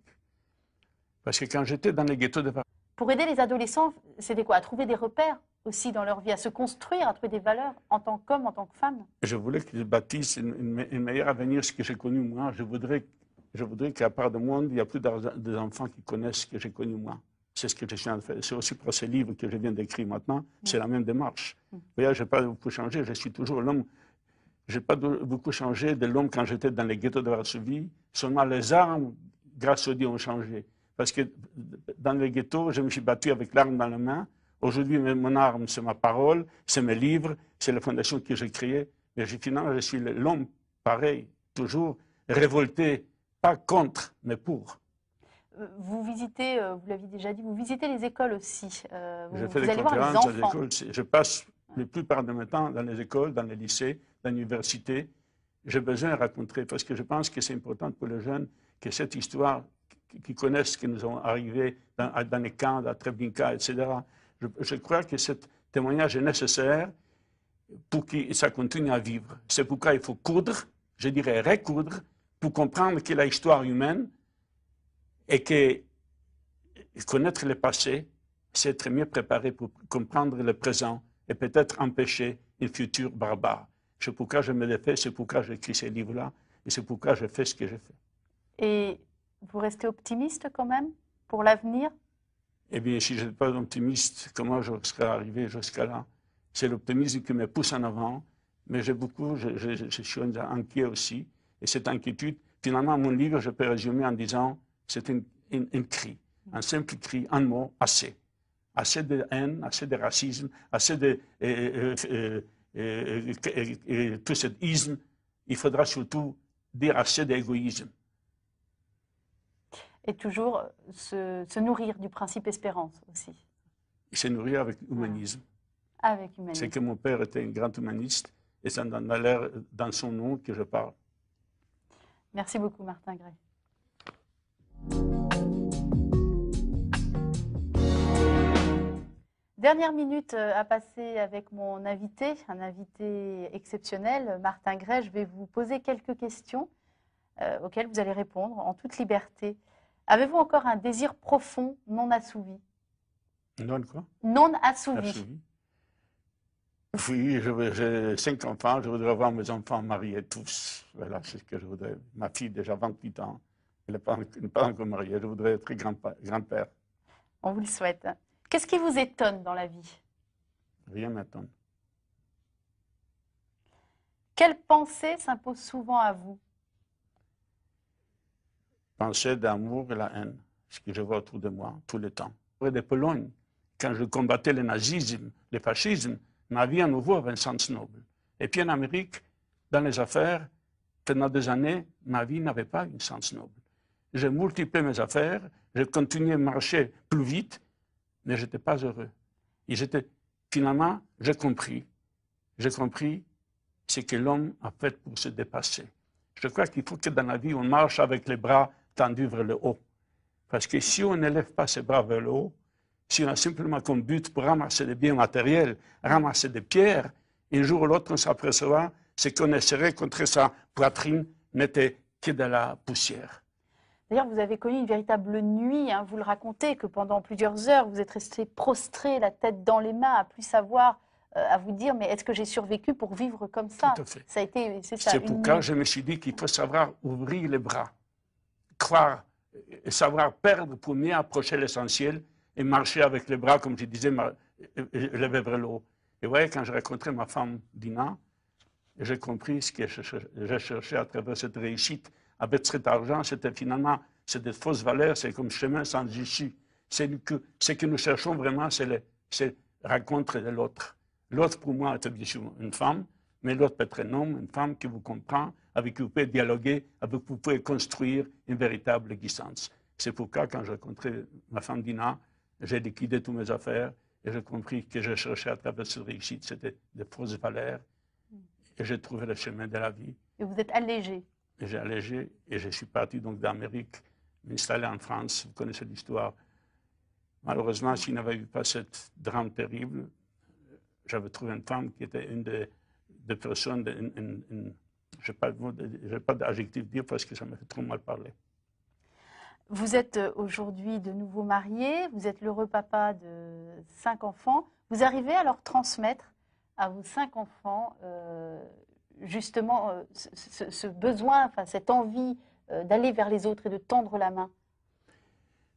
Parce que quand j'étais dans les ghettos de Varsovie, Pour aider les adolescents, c'était quoi? Trouver des repères? Aussi dans leur vie, à se construire, à trouver des valeurs en tant qu'homme, en tant que femme je voulais qu'ils bâtissent un meilleur avenir, ce que j'ai connu moi. Je voudrais, je voudrais qu'à part de monde, il y a plus d'enfants qui connaissent ce que j'ai connu moi. C'est ce que je suis en train de faire. C'est aussi pour ce livre que je viens d'écrire maintenant. C'est la même démarche. Vous voyez, je n'ai pas beaucoup changé. Je suis toujours l'homme. Je n'ai pas beaucoup changé de l'homme quand j'étais dans les ghettos de Varsovie. Seulement les armes, grâce au Dieu, ont changé. Parce que dans les ghettos, je me suis battu avec l'arme dans la main. Aujourd'hui, mon arme, c'est ma parole, c'est mes livres, c'est la fondation que j'ai créée. Mais finalement, je suis l'homme pareil, toujours révolté, pas contre, mais pour. Euh, Vous visitez, euh, vous l'avez déjà dit, vous visitez les écoles aussi. Euh, vous, Je fais vous des allez voir les conférences à enfants. l'école. Je passe la plupart de mon temps dans les écoles, dans les lycées, dans l'université. J'ai besoin de raconter parce que je pense que c'est important pour les jeunes que cette histoire, qui- qui connaissent ce qui nous ont arrivé dans, dans les camps, à Treblinka, etc. Je, crois que ce témoignage est nécessaire pour que ça continue à vivre. C'est pourquoi il faut coudre, je dirais recoudre, pour comprendre que la histoire humaine et que connaître le passé, c'est être mieux préparé pour comprendre le présent et peut-être empêcher une future barbare. C'est pourquoi je me l'ai fait, c'est pourquoi j'ai écrit ces livres-là et c'est pourquoi je fais ce que je fais. Et vous restez optimiste quand même pour l'avenir? Eh bien, si je n'étais pas optimiste, comment je serais arrivé jusqu'à là C'est l'optimisme qui me pousse en avant, mais j'ai beaucoup, je, suis inquiet aussi. Et cette inquiétude, finalement, mon livre, je peux résumer en disant, c'est un cri, un simple cri, un mot, assez. Assez de haine, assez de racisme, assez de euh, euh, euh, euh, euh, euh, tout cet isme. Il faudra surtout dire assez d'égoïsme. Et toujours se, se nourrir du principe espérance aussi, Et se nourrir avec humanisme. avec C'est humanisme. que mon père était un grand humaniste et ça en a l'air dans son nom que je parle. Merci beaucoup, Martin Gray. Dernière minute euh, à passer avec mon invité, un invité exceptionnel, Martin Gray. Je vais vous poser quelques questions euh, auxquelles vous allez répondre en toute liberté. Avez-vous encore un désir profond, non assouvi? Non, quoi? Non assouvi. Assouvi. Oui, j'ai cinq enfants, je voudrais voir mes enfants mariés tous. Voilà, c'est ce que je voudrais. Ma fille, déjà 28 ans, elle n'est pas, pas encore mariée. Je voudrais être grand-père. On vous le souhaite. Qu'est-ce qui vous étonne dans la vie? Rien m'étonne. Quelle pensée s'impose souvent à vous? Pensée d'amour et la haine, ce que je vois autour de moi tout le temps. Près de Pologne, quand je combattais le nazisme, le fascisme, ma vie à nouveau avait un sens noble. Et puis en Amérique, dans les affaires, pendant des années, ma vie n'avait pas un sens noble. J'ai multiplié mes affaires, j'ai continué à marcher plus vite, mais je n'étais pas heureux. Et finalement, j'ai compris. J'ai compris ce que l'homme a fait pour se dépasser. Je crois qu'il faut que dans la vie, on marche avec les bras tendus vers le haut. Parce que si on n'élève pas ses bras vers le haut, si on a simplement comme but pour ramasser des biens matériels, ramasser des pierres, un jour ou l'autre, on s'apercevra ce qu'on essaierait contre sa poitrine n'était que de la poussière. D'ailleurs, vous avez connu une véritable nuit, hein. vous le racontez, que pendant plusieurs heures, vous êtes resté prostré, la tête dans les mains, à plus savoir, euh, à vous dire, mais est-ce que j'ai survécu pour vivre comme ça? Tout à fait. Ça a été, c'est ça. C'est pourquoi nuit. je me suis dit qu'il faut savoir ouvrir les bras, croire, savoir perdre pour mieux approcher l'essentiel et marcher avec les bras, comme je disais, ma- lever vers le haut. Et vous voyez, quand j'ai rencontré ma femme Dina, j'ai compris ce que je cher- je cherchais à travers cette réussite. Avec cet argent, c'était finalement c'est des fausses valeurs, c'est comme chemin sans issue. C'est que, ce que nous cherchons vraiment, c'est la rencontre de l'autre. L'autre, pour moi, sûr une femme, mais l'autre peut être un homme, une femme qui vous comprend, avec qui vous pouvez dialoguer, avec qui vous pouvez construire une véritable existence. C'est pourquoi, quand j'ai rencontré ma femme Dina, j'ai liquidé toutes mes affaires et j'ai compris que je cherchais à travers cette réussite, c'était des fausses valeurs. Et j'ai trouvé le chemin de la vie. Et vous êtes allégé. J'ai allégé et je suis parti donc d'Amérique, m'installer en France. Vous connaissez l'histoire. Malheureusement, s'il n'avait eu pas ce drame terrible, j'avais trouvé une femme qui était une des, une- une- une- je n'ai pas d'adjectif dire parce que ça me fait trop mal parler. Vous êtes euh, aujourd'hui de nouveau marié, vous êtes l'heureux papa de cinq enfants. Vous arrivez à leur transmettre à vos cinq enfants euh, justement euh, ce, besoin, enfin, cette envie euh, d'aller vers les autres et de tendre la main?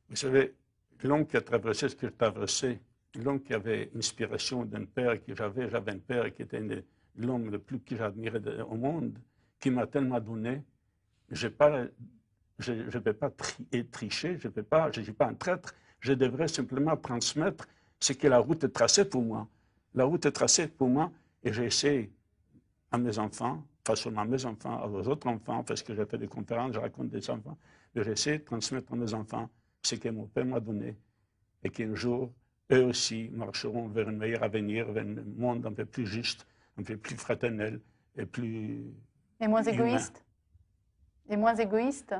Vous savez, l'homme qui a traversé ce que j'ai traversé, l'homme qui avait l'inspiration d'un père que j'avais, j'avais un père qui était une- l'homme le plus que j'admirais au monde, qui m'a tellement donné, je ne vais pas tri- tricher, je ne suis pas un traître, je devrais simplement transmettre ce que la route est tracée pour moi. La route est tracée pour moi et j'essaie à mes enfants, pas à mes enfants, aux autres enfants, parce que j'ai fait des conférences, je raconte des enfants, mais j'essaie de transmettre à mes enfants ce que mon père m'a donné et qu'un jour, eux aussi marcheront vers un meilleur avenir, vers un monde un peu plus juste, un peu plus fraternel et plus Et moins Humain. égoïste Et moins égoïste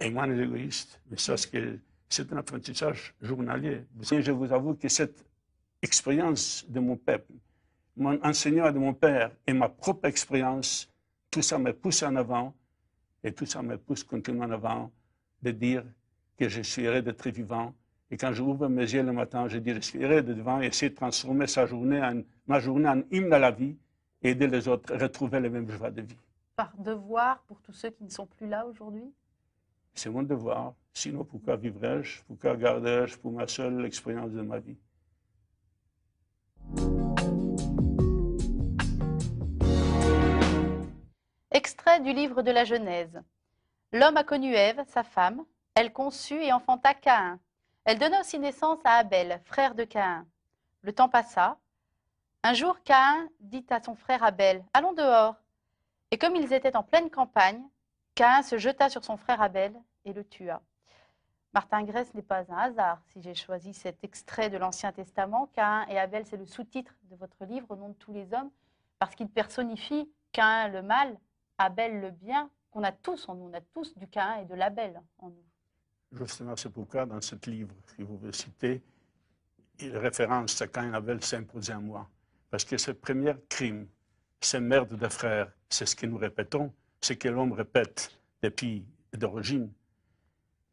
et moins égoïste. Mais ça, c'est un apprentissage journalier. Savez, je vous avoue que cette expérience de mon peuple, mon enseignant de mon père et ma propre expérience, tout ça me pousse en avant et tout ça me pousse continuer en avant de dire que je suis heureux d'être vivant. Et quand j'ouvre mes yeux le matin, je dis je suis heureux d'être vivant et essayer de transformer sa journée en, ma journée en hymne à la vie et aider les autres à retrouver les mêmes joies de vie. Par devoir pour tous ceux qui ne sont plus là aujourd'hui? C'est mon devoir. Sinon, pourquoi vivrais-je? Pourquoi garderais-je pour ma seule expérience de ma vie? Extrait du livre de la Genèse. L'homme a connu Ève, sa femme. Elle conçut et enfanta Caïn. Elle donna aussi naissance à Abel, frère de Caïn. Le temps passa. Un jour, Caïn dit à son frère Abel Allons dehors. Et comme ils étaient en pleine campagne, Caïn se jeta sur son frère Abel et le tua. Martin Grèce n'est pas un hasard si j'ai choisi cet extrait de l'Ancien Testament. Caïn et Abel, c'est le sous-titre de votre livre, au nom de tous les hommes, parce qu'il personnifie Caïn le mal, Abel le bien, qu'on a tous en nous. On a tous du Caïn et de l'Abel en nous. Justement, c'est pourquoi dans ce livre que vous citez, il référence à et Abel s'imposer à moi. Parce que ce premier crime, ce meurtre de frères, c'est ce que nous répétons, ce que l'homme répète depuis d'origine.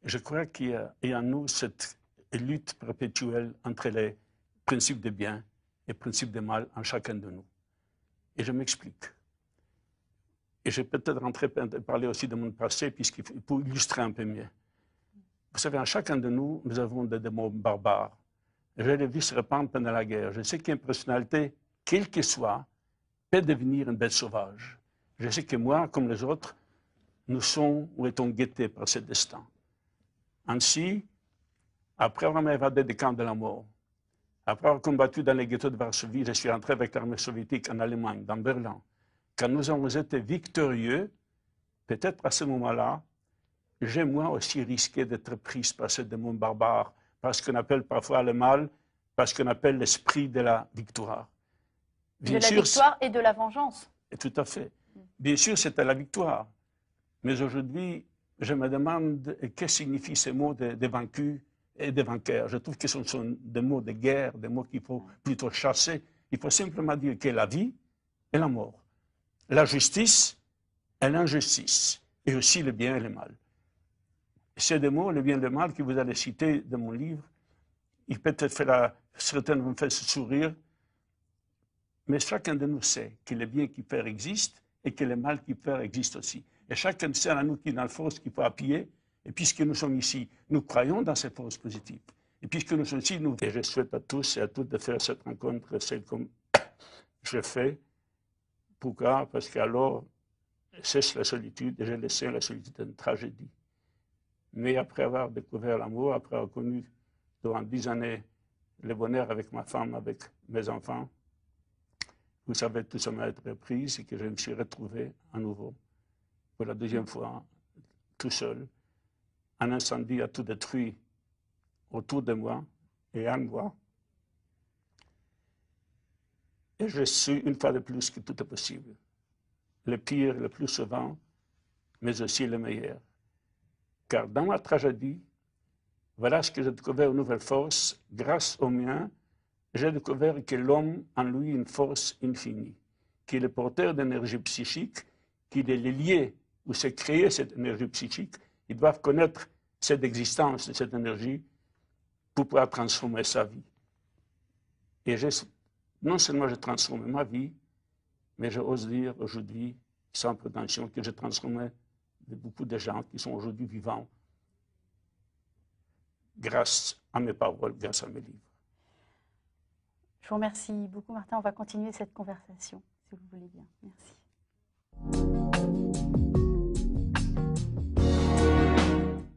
Je crois qu'il y a, y a en nous cette lutte perpétuelle entre les principes de bien et principes de mal en chacun de nous. Et je m'explique. Et je vais peut-être rentrer parler aussi de mon passé, puisqu'il pour illustrer un peu mieux. Vous savez, en chacun de nous, nous avons des démons barbares, je l'ai vu se répandre pendant la guerre. Je sais qu'une personnalité, quelle qu'elle soit, peut devenir une bête sauvage. Je sais que moi, comme les autres, nous sommes ou étions guettés par ce destin. Ainsi, après avoir évadé des camps de la mort, après avoir combattu dans les ghettos de Varsovie, je suis entré avec l'armée soviétique en Allemagne, dans Berlin. Quand nous avons été victorieux, peut-être à ce moment-là, j'ai moi aussi risqué d'être pris par ce démon barbare, par ce qu'on appelle parfois le mal, par ce qu'on appelle l'esprit de la victoire. De la victoire et de la vengeance. Tout à fait. Bien sûr, c'était la victoire. Mais aujourd'hui, je me demande que signifient ces mots de, de vaincus et de vainqueurs? Je trouve que ce sont des mots de guerre, des mots qu'il faut plutôt chasser. Il faut simplement dire que la vie et la mort, la justice et l'injustice, et aussi le bien et le mal. Ces deux mots, le bien et le mal, que vous allez citer dans mon livre, ils peut-être faire certains me fait sourire, mais chacun de nous sait que le bien qui fait existe et que le mal qui fait existe aussi. Et chacun sait à nous qui est dans la force qu'il faut appuyer. Et puisque nous sommes ici, nous croyons dans cette force positive. Et puisque nous sommes ici, nous... Et je souhaite à tous et à toutes de faire cette rencontre, celle comme je fais. Pourquoi Parce qu'alors, cesse la solitude et je laisse la solitude une tragédie. Mais après avoir découvert l'amour, après avoir connu durant dix années le bonheur avec ma femme, avec mes enfants, vous savez, tout ça m'a été pris et que je me suis retrouvé à nouveau, pour la deuxième fois, tout seul. Un incendie a tout détruit autour de moi et en moi. Et je suis une fois de plus que tout est possible. Le pire le plus souvent, mais aussi le meilleur. Car dans ma tragédie, voilà ce que j'ai découvert une nouvelle force. Grâce au mien, j'ai découvert que l'homme en lui une force infinie, qu'il est porteur d'énergie psychique, qu'il est lié ou s'est créé cette énergie psychique. Ils doivent connaître cette existence de cette énergie pour pouvoir transformer sa vie. Et non seulement j'ai transformé ma vie, mais j'ose dire aujourd'hui, sans prétention, que j'ai transformé beaucoup de gens qui sont aujourd'hui vivants grâce à mes paroles, grâce à mes livres. Je vous remercie beaucoup, Martin. On va continuer cette conversation, si vous voulez bien. Merci.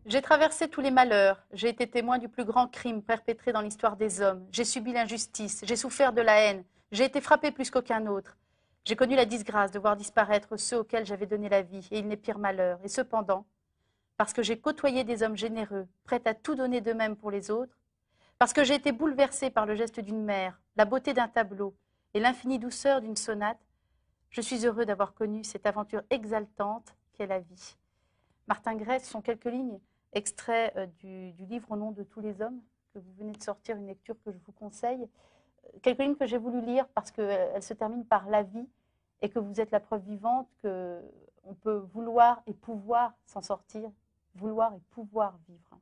J'ai traversé tous les malheurs, j'ai été témoin du plus grand crime perpétré dans l'histoire des hommes, j'ai subi l'injustice, j'ai souffert de la haine, j'ai été frappé plus qu'aucun autre. J'ai connu la disgrâce de voir disparaître ceux auxquels j'avais donné la vie, et il n'est pire malheur. Et cependant, parce que j'ai côtoyé des hommes généreux, prêts à tout donner d'eux-mêmes pour les autres, parce que j'ai été bouleversé par le geste d'une mère, la beauté d'un tableau et l'infinie douceur d'une sonate, je suis heureux d'avoir connu cette aventure exaltante qu'est la vie. Martin Grèce sont quelques lignes extraits euh, du, du, livre Au nom de tous les hommes, que vous venez de sortir, une lecture que je vous conseille. Quelques lignes que j'ai voulu lire parce qu'elles se terminent par la vie et que vous êtes la preuve vivante qu'on peut vouloir et pouvoir s'en sortir, vouloir et pouvoir vivre.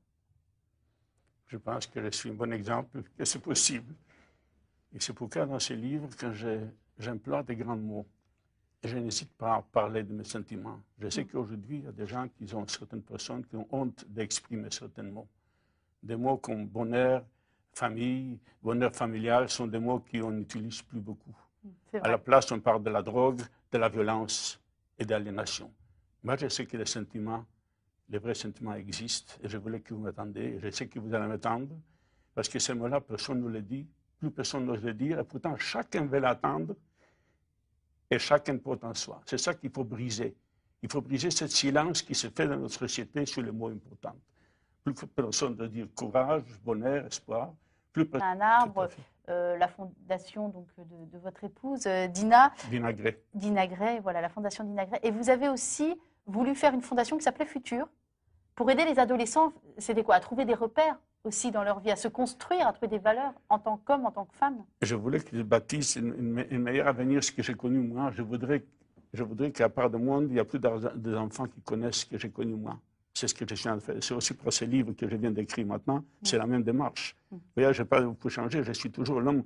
Je pense que je suis un bon exemple que c'est possible. Et c'est pourquoi dans ces livres, quand j'implore des grands mots, je n'hésite pas à parler de mes sentiments. Je sais qu'aujourd'hui, il y a des gens qui ont certaines personnes qui ont honte d'exprimer certains mots. Des mots comme bonheur, famille, bonheur familial sont des mots qu'on n'utilise plus beaucoup. À la place, on parle de la drogue, de la violence et d'aliénation. Moi, je sais que les sentiments, les vrais sentiments existent et je voulais que vous m'attendiez. Je sais que vous allez m'attendre parce que ces mots-là, personne ne les dit, plus personne n'ose les dire et pourtant chacun veut l'attendre et chacun porte en soi. C'est ça qu'il faut briser. Il faut briser ce silence qui se fait dans notre société sur les mots importants. Plus personne ne dire courage, bonheur, espoir. Plus un arbre, euh, la fondation donc, de, votre épouse, euh, Dina. Dina Gray. Dina Gray, voilà, la fondation Dina Gray. Et vous avez aussi voulu faire une fondation qui s'appelait Futur pour aider les adolescents, c'était quoi À trouver des repères aussi dans leur vie, à se construire, à trouver des valeurs en tant qu'homme, en tant que femme Je voulais qu'ils bâtissent une, une, meilleure avenir, ce que j'ai connu moi. Je voudrais, je voudrais qu'à part de moi, il y a plus d'enfants qui connaissent ce que j'ai connu moi. C'est ce que je suis en train de faire. C'est aussi pour ce livre que je viens d'écrire maintenant. Mm. C'est la même démarche. Mm. Vous voyez, je n'ai pas beaucoup changé. Je suis toujours l'homme.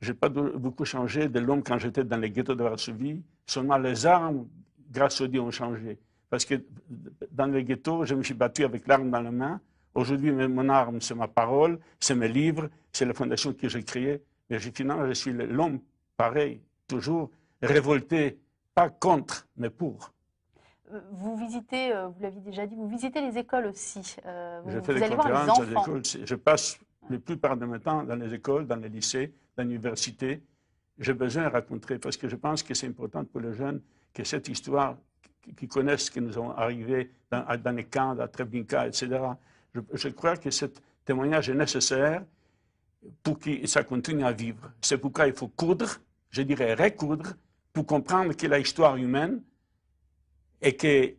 Je n'ai pas beaucoup changé de l'homme quand j'étais dans les ghettos de Varsovie. Seulement les armes, grâce à Dieu, ont changé. Parce que dans les ghettos, je me suis battu avec l'arme dans la main Aujourd'hui, mon arme, c'est ma parole, c'est mes livres, c'est la fondation que j'ai créée. Mais finalement, je suis l'homme pareil, toujours révolté, pas contre, mais pour. Euh, vous visitez, euh, vous l'avez déjà dit, vous visitez les écoles aussi. Euh, je fais des conférences les écoles. Je passe la plupart de mon temps dans les écoles, dans les lycées, dans l'université. J'ai besoin de raconter parce que je pense que c'est important pour les jeunes que cette histoire, qu'ils connaissent ce qui nous ont arrivé dans, dans les camps, à Treblinka, etc. Je, crois que ce témoignage est nécessaire pour que ça continue à vivre. C'est pourquoi il faut coudre, je dirais recoudre, pour comprendre que l'histoire humaine et que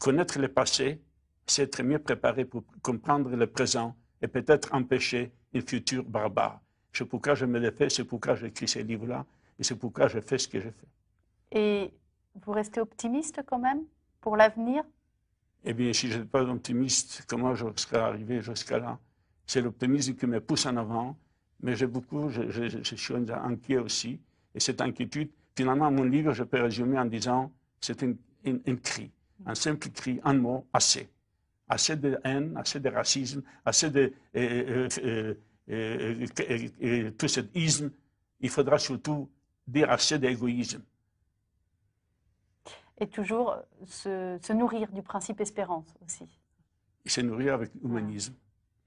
connaître le passé, c'est être mieux préparé pour comprendre le présent et peut-être empêcher une future barbare. C'est pourquoi je me l'ai fait, c'est pourquoi j'ai écrit ces livres-là et c'est pourquoi je fais ce que je fais. Et vous restez optimiste quand même pour l'avenir? Eh bien, si je n'étais pas optimiste, comment je serais arrivé jusqu'à là C'est l'optimisme qui me pousse en avant, mais j'ai beaucoup, je, suis inquiet aussi. Et cette inquiétude, finalement, mon livre, je peux résumer en disant c'est un, cri, un simple cri, un mot, assez. Assez de haine, assez de racisme, assez de euh, euh, euh, tout cet isme. Il faudra surtout dire assez d'égoïsme. Et toujours se, nourrir du principe espérance aussi. se nourrir avec humanisme.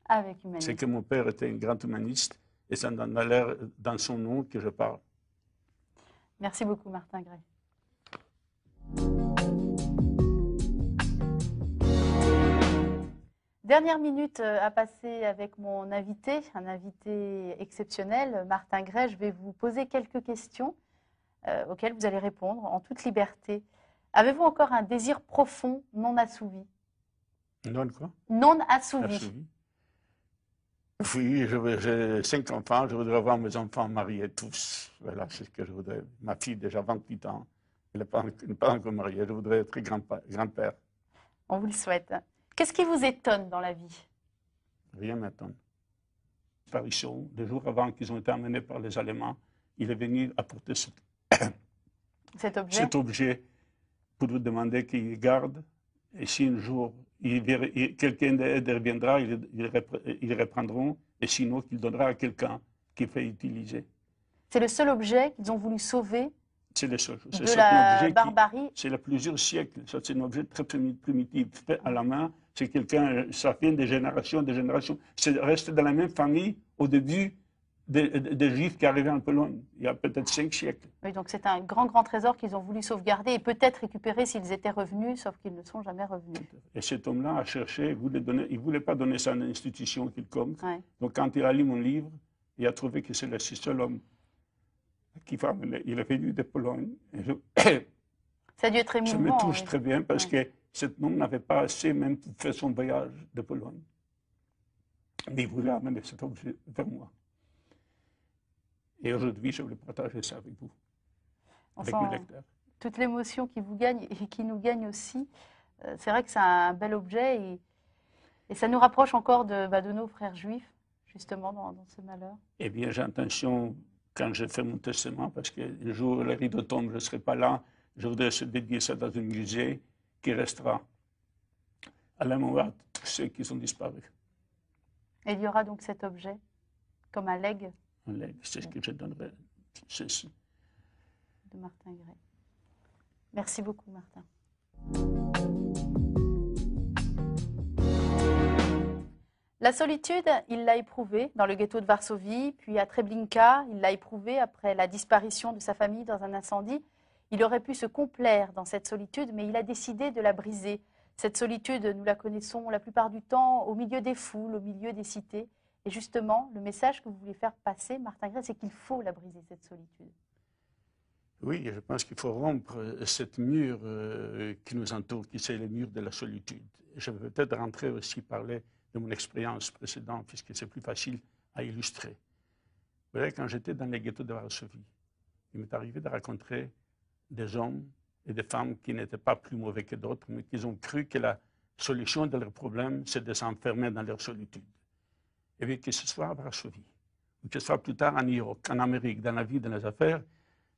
Avec humanisme. C'est que mon père était un grand humaniste et ça a l'air dans son nom que je parle. Merci beaucoup, Martin Gray. Dernière minute euh, à passer avec mon invité, un invité exceptionnel, Martin Gray. Je vais vous poser quelques questions euh, auxquelles vous allez répondre en toute liberté. Avez-vous encore un désir profond, non assouvi? Non quoi? Non assouvi. assouvi. Oui, j'ai cinq enfants, je voudrais voir mes enfants mariés tous. Voilà, c'est ce que je voudrais. Ma fille, déjà 28 ans, elle n'est pas, pas, encore mariée, je voudrais être grand-père. On vous le souhaite. Qu'est-ce qui vous étonne dans la vie? Rien m'étonne. L'apparition, deux jours avant qu'ils ont été amenés par les Allemands, il est venu apporter cet objet, cet objet pour vous demander qu'il garde. Et si un jour quelqu'un reviendra, ils, ils, reprendront, et sinon qu'il donnera à quelqu'un qui fait utiliser. C'est le seul objet qu'ils ont voulu sauver c'est le seul. de la barbarie. C'est la plusieurs siècles. C'est un objet très primitif, fait à la main. C'est quelqu'un, ça vient des générations, des générations. C'est resté dans la même famille au début des, Juifs qui arrivaient en Pologne, il y a peut-être cinq siècles. Oui, donc c'est un grand, grand trésor qu'ils ont voulu sauvegarder et peut-être récupérer s'ils étaient revenus, sauf qu'ils ne sont jamais revenus. Et cet homme-là a cherché, il ne voulait, pas donner ça à une institution quelconque. Donc quand il a lu mon livre, il a trouvé que c'est le seul homme qui va Il est venu de Pologne. ça a dû être. Ça me touche très bien parce que cet homme n'avait pas assez même pour faire son voyage de Pologne. Mais il voulait amener cet objet vers moi. Et aujourd'hui, je voulais partager ça avec vous, avec mes lecteurs. Toute l'émotion qui vous gagne et qui nous gagne aussi. Euh, c'est vrai que c'est un bel objet et, et, ça nous rapproche encore de, bah, de nos frères juifs, justement, dans, ce malheur. Eh bien, j'ai intention, quand je fais mon testament, parce que le jour où le rideau tombe, je ne serai pas là, je voudrais se dédier ça dans un musée qui restera à la mémoire de tous ceux qui sont disparus. Et il y aura donc cet objet comme un legs c'est ce que je donnerai. Ceci. De Martin Gray. Merci beaucoup, Martin. La solitude, il l'a éprouvé dans le ghetto de Varsovie, puis à Treblinka, il l'a éprouvé après la disparition de sa famille dans un incendie. Il aurait pu se complaire dans cette solitude, mais il a décidé de la briser. Cette solitude, nous la connaissons la plupart du temps au milieu des foules, au milieu des cités. Et justement, le message que vous voulez faire passer, Martin Gray, c'est qu'il faut la briser, cette solitude. Oui, je pense qu'il faut rompre euh, cette mur euh, qui nous entoure, qui c'est le mur de la solitude. Je vais peut-être rentrer aussi parler de mon expérience précédente, puisque c'est plus facile à illustrer. Vous voyez, quand j'étais dans les ghettos de Varsovie, il m'est arrivé de rencontrer des hommes et des femmes qui n'étaient pas plus mauvais que d'autres, mais qui ont cru que la solution de leurs problèmes, c'est de s'enfermer dans leur solitude. Et bien, que ce soit à Varsovie, ou que ce soit plus tard en Europe, en Amérique, dans la vie, dans les affaires,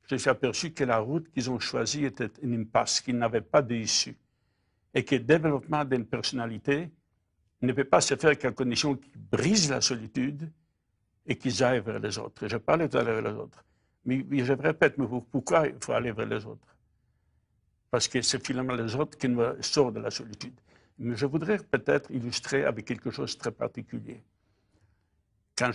je suis aperçu que la route qu'ils ont choisie était une impasse, qu'ils n'avaient pas d'issue. Et que le développement d'une personnalité ne peut pas se faire qu'à condition qu'ils brisent la solitude et qu'ils aillent vers les autres. Je parle d'aller vers les autres. Mais, je répète, mais pourquoi il faut aller vers les autres? Parce que c'est finalement les autres qui me sortent de la solitude. Mais je voudrais peut-être illustrer avec quelque chose de très particulier. Quand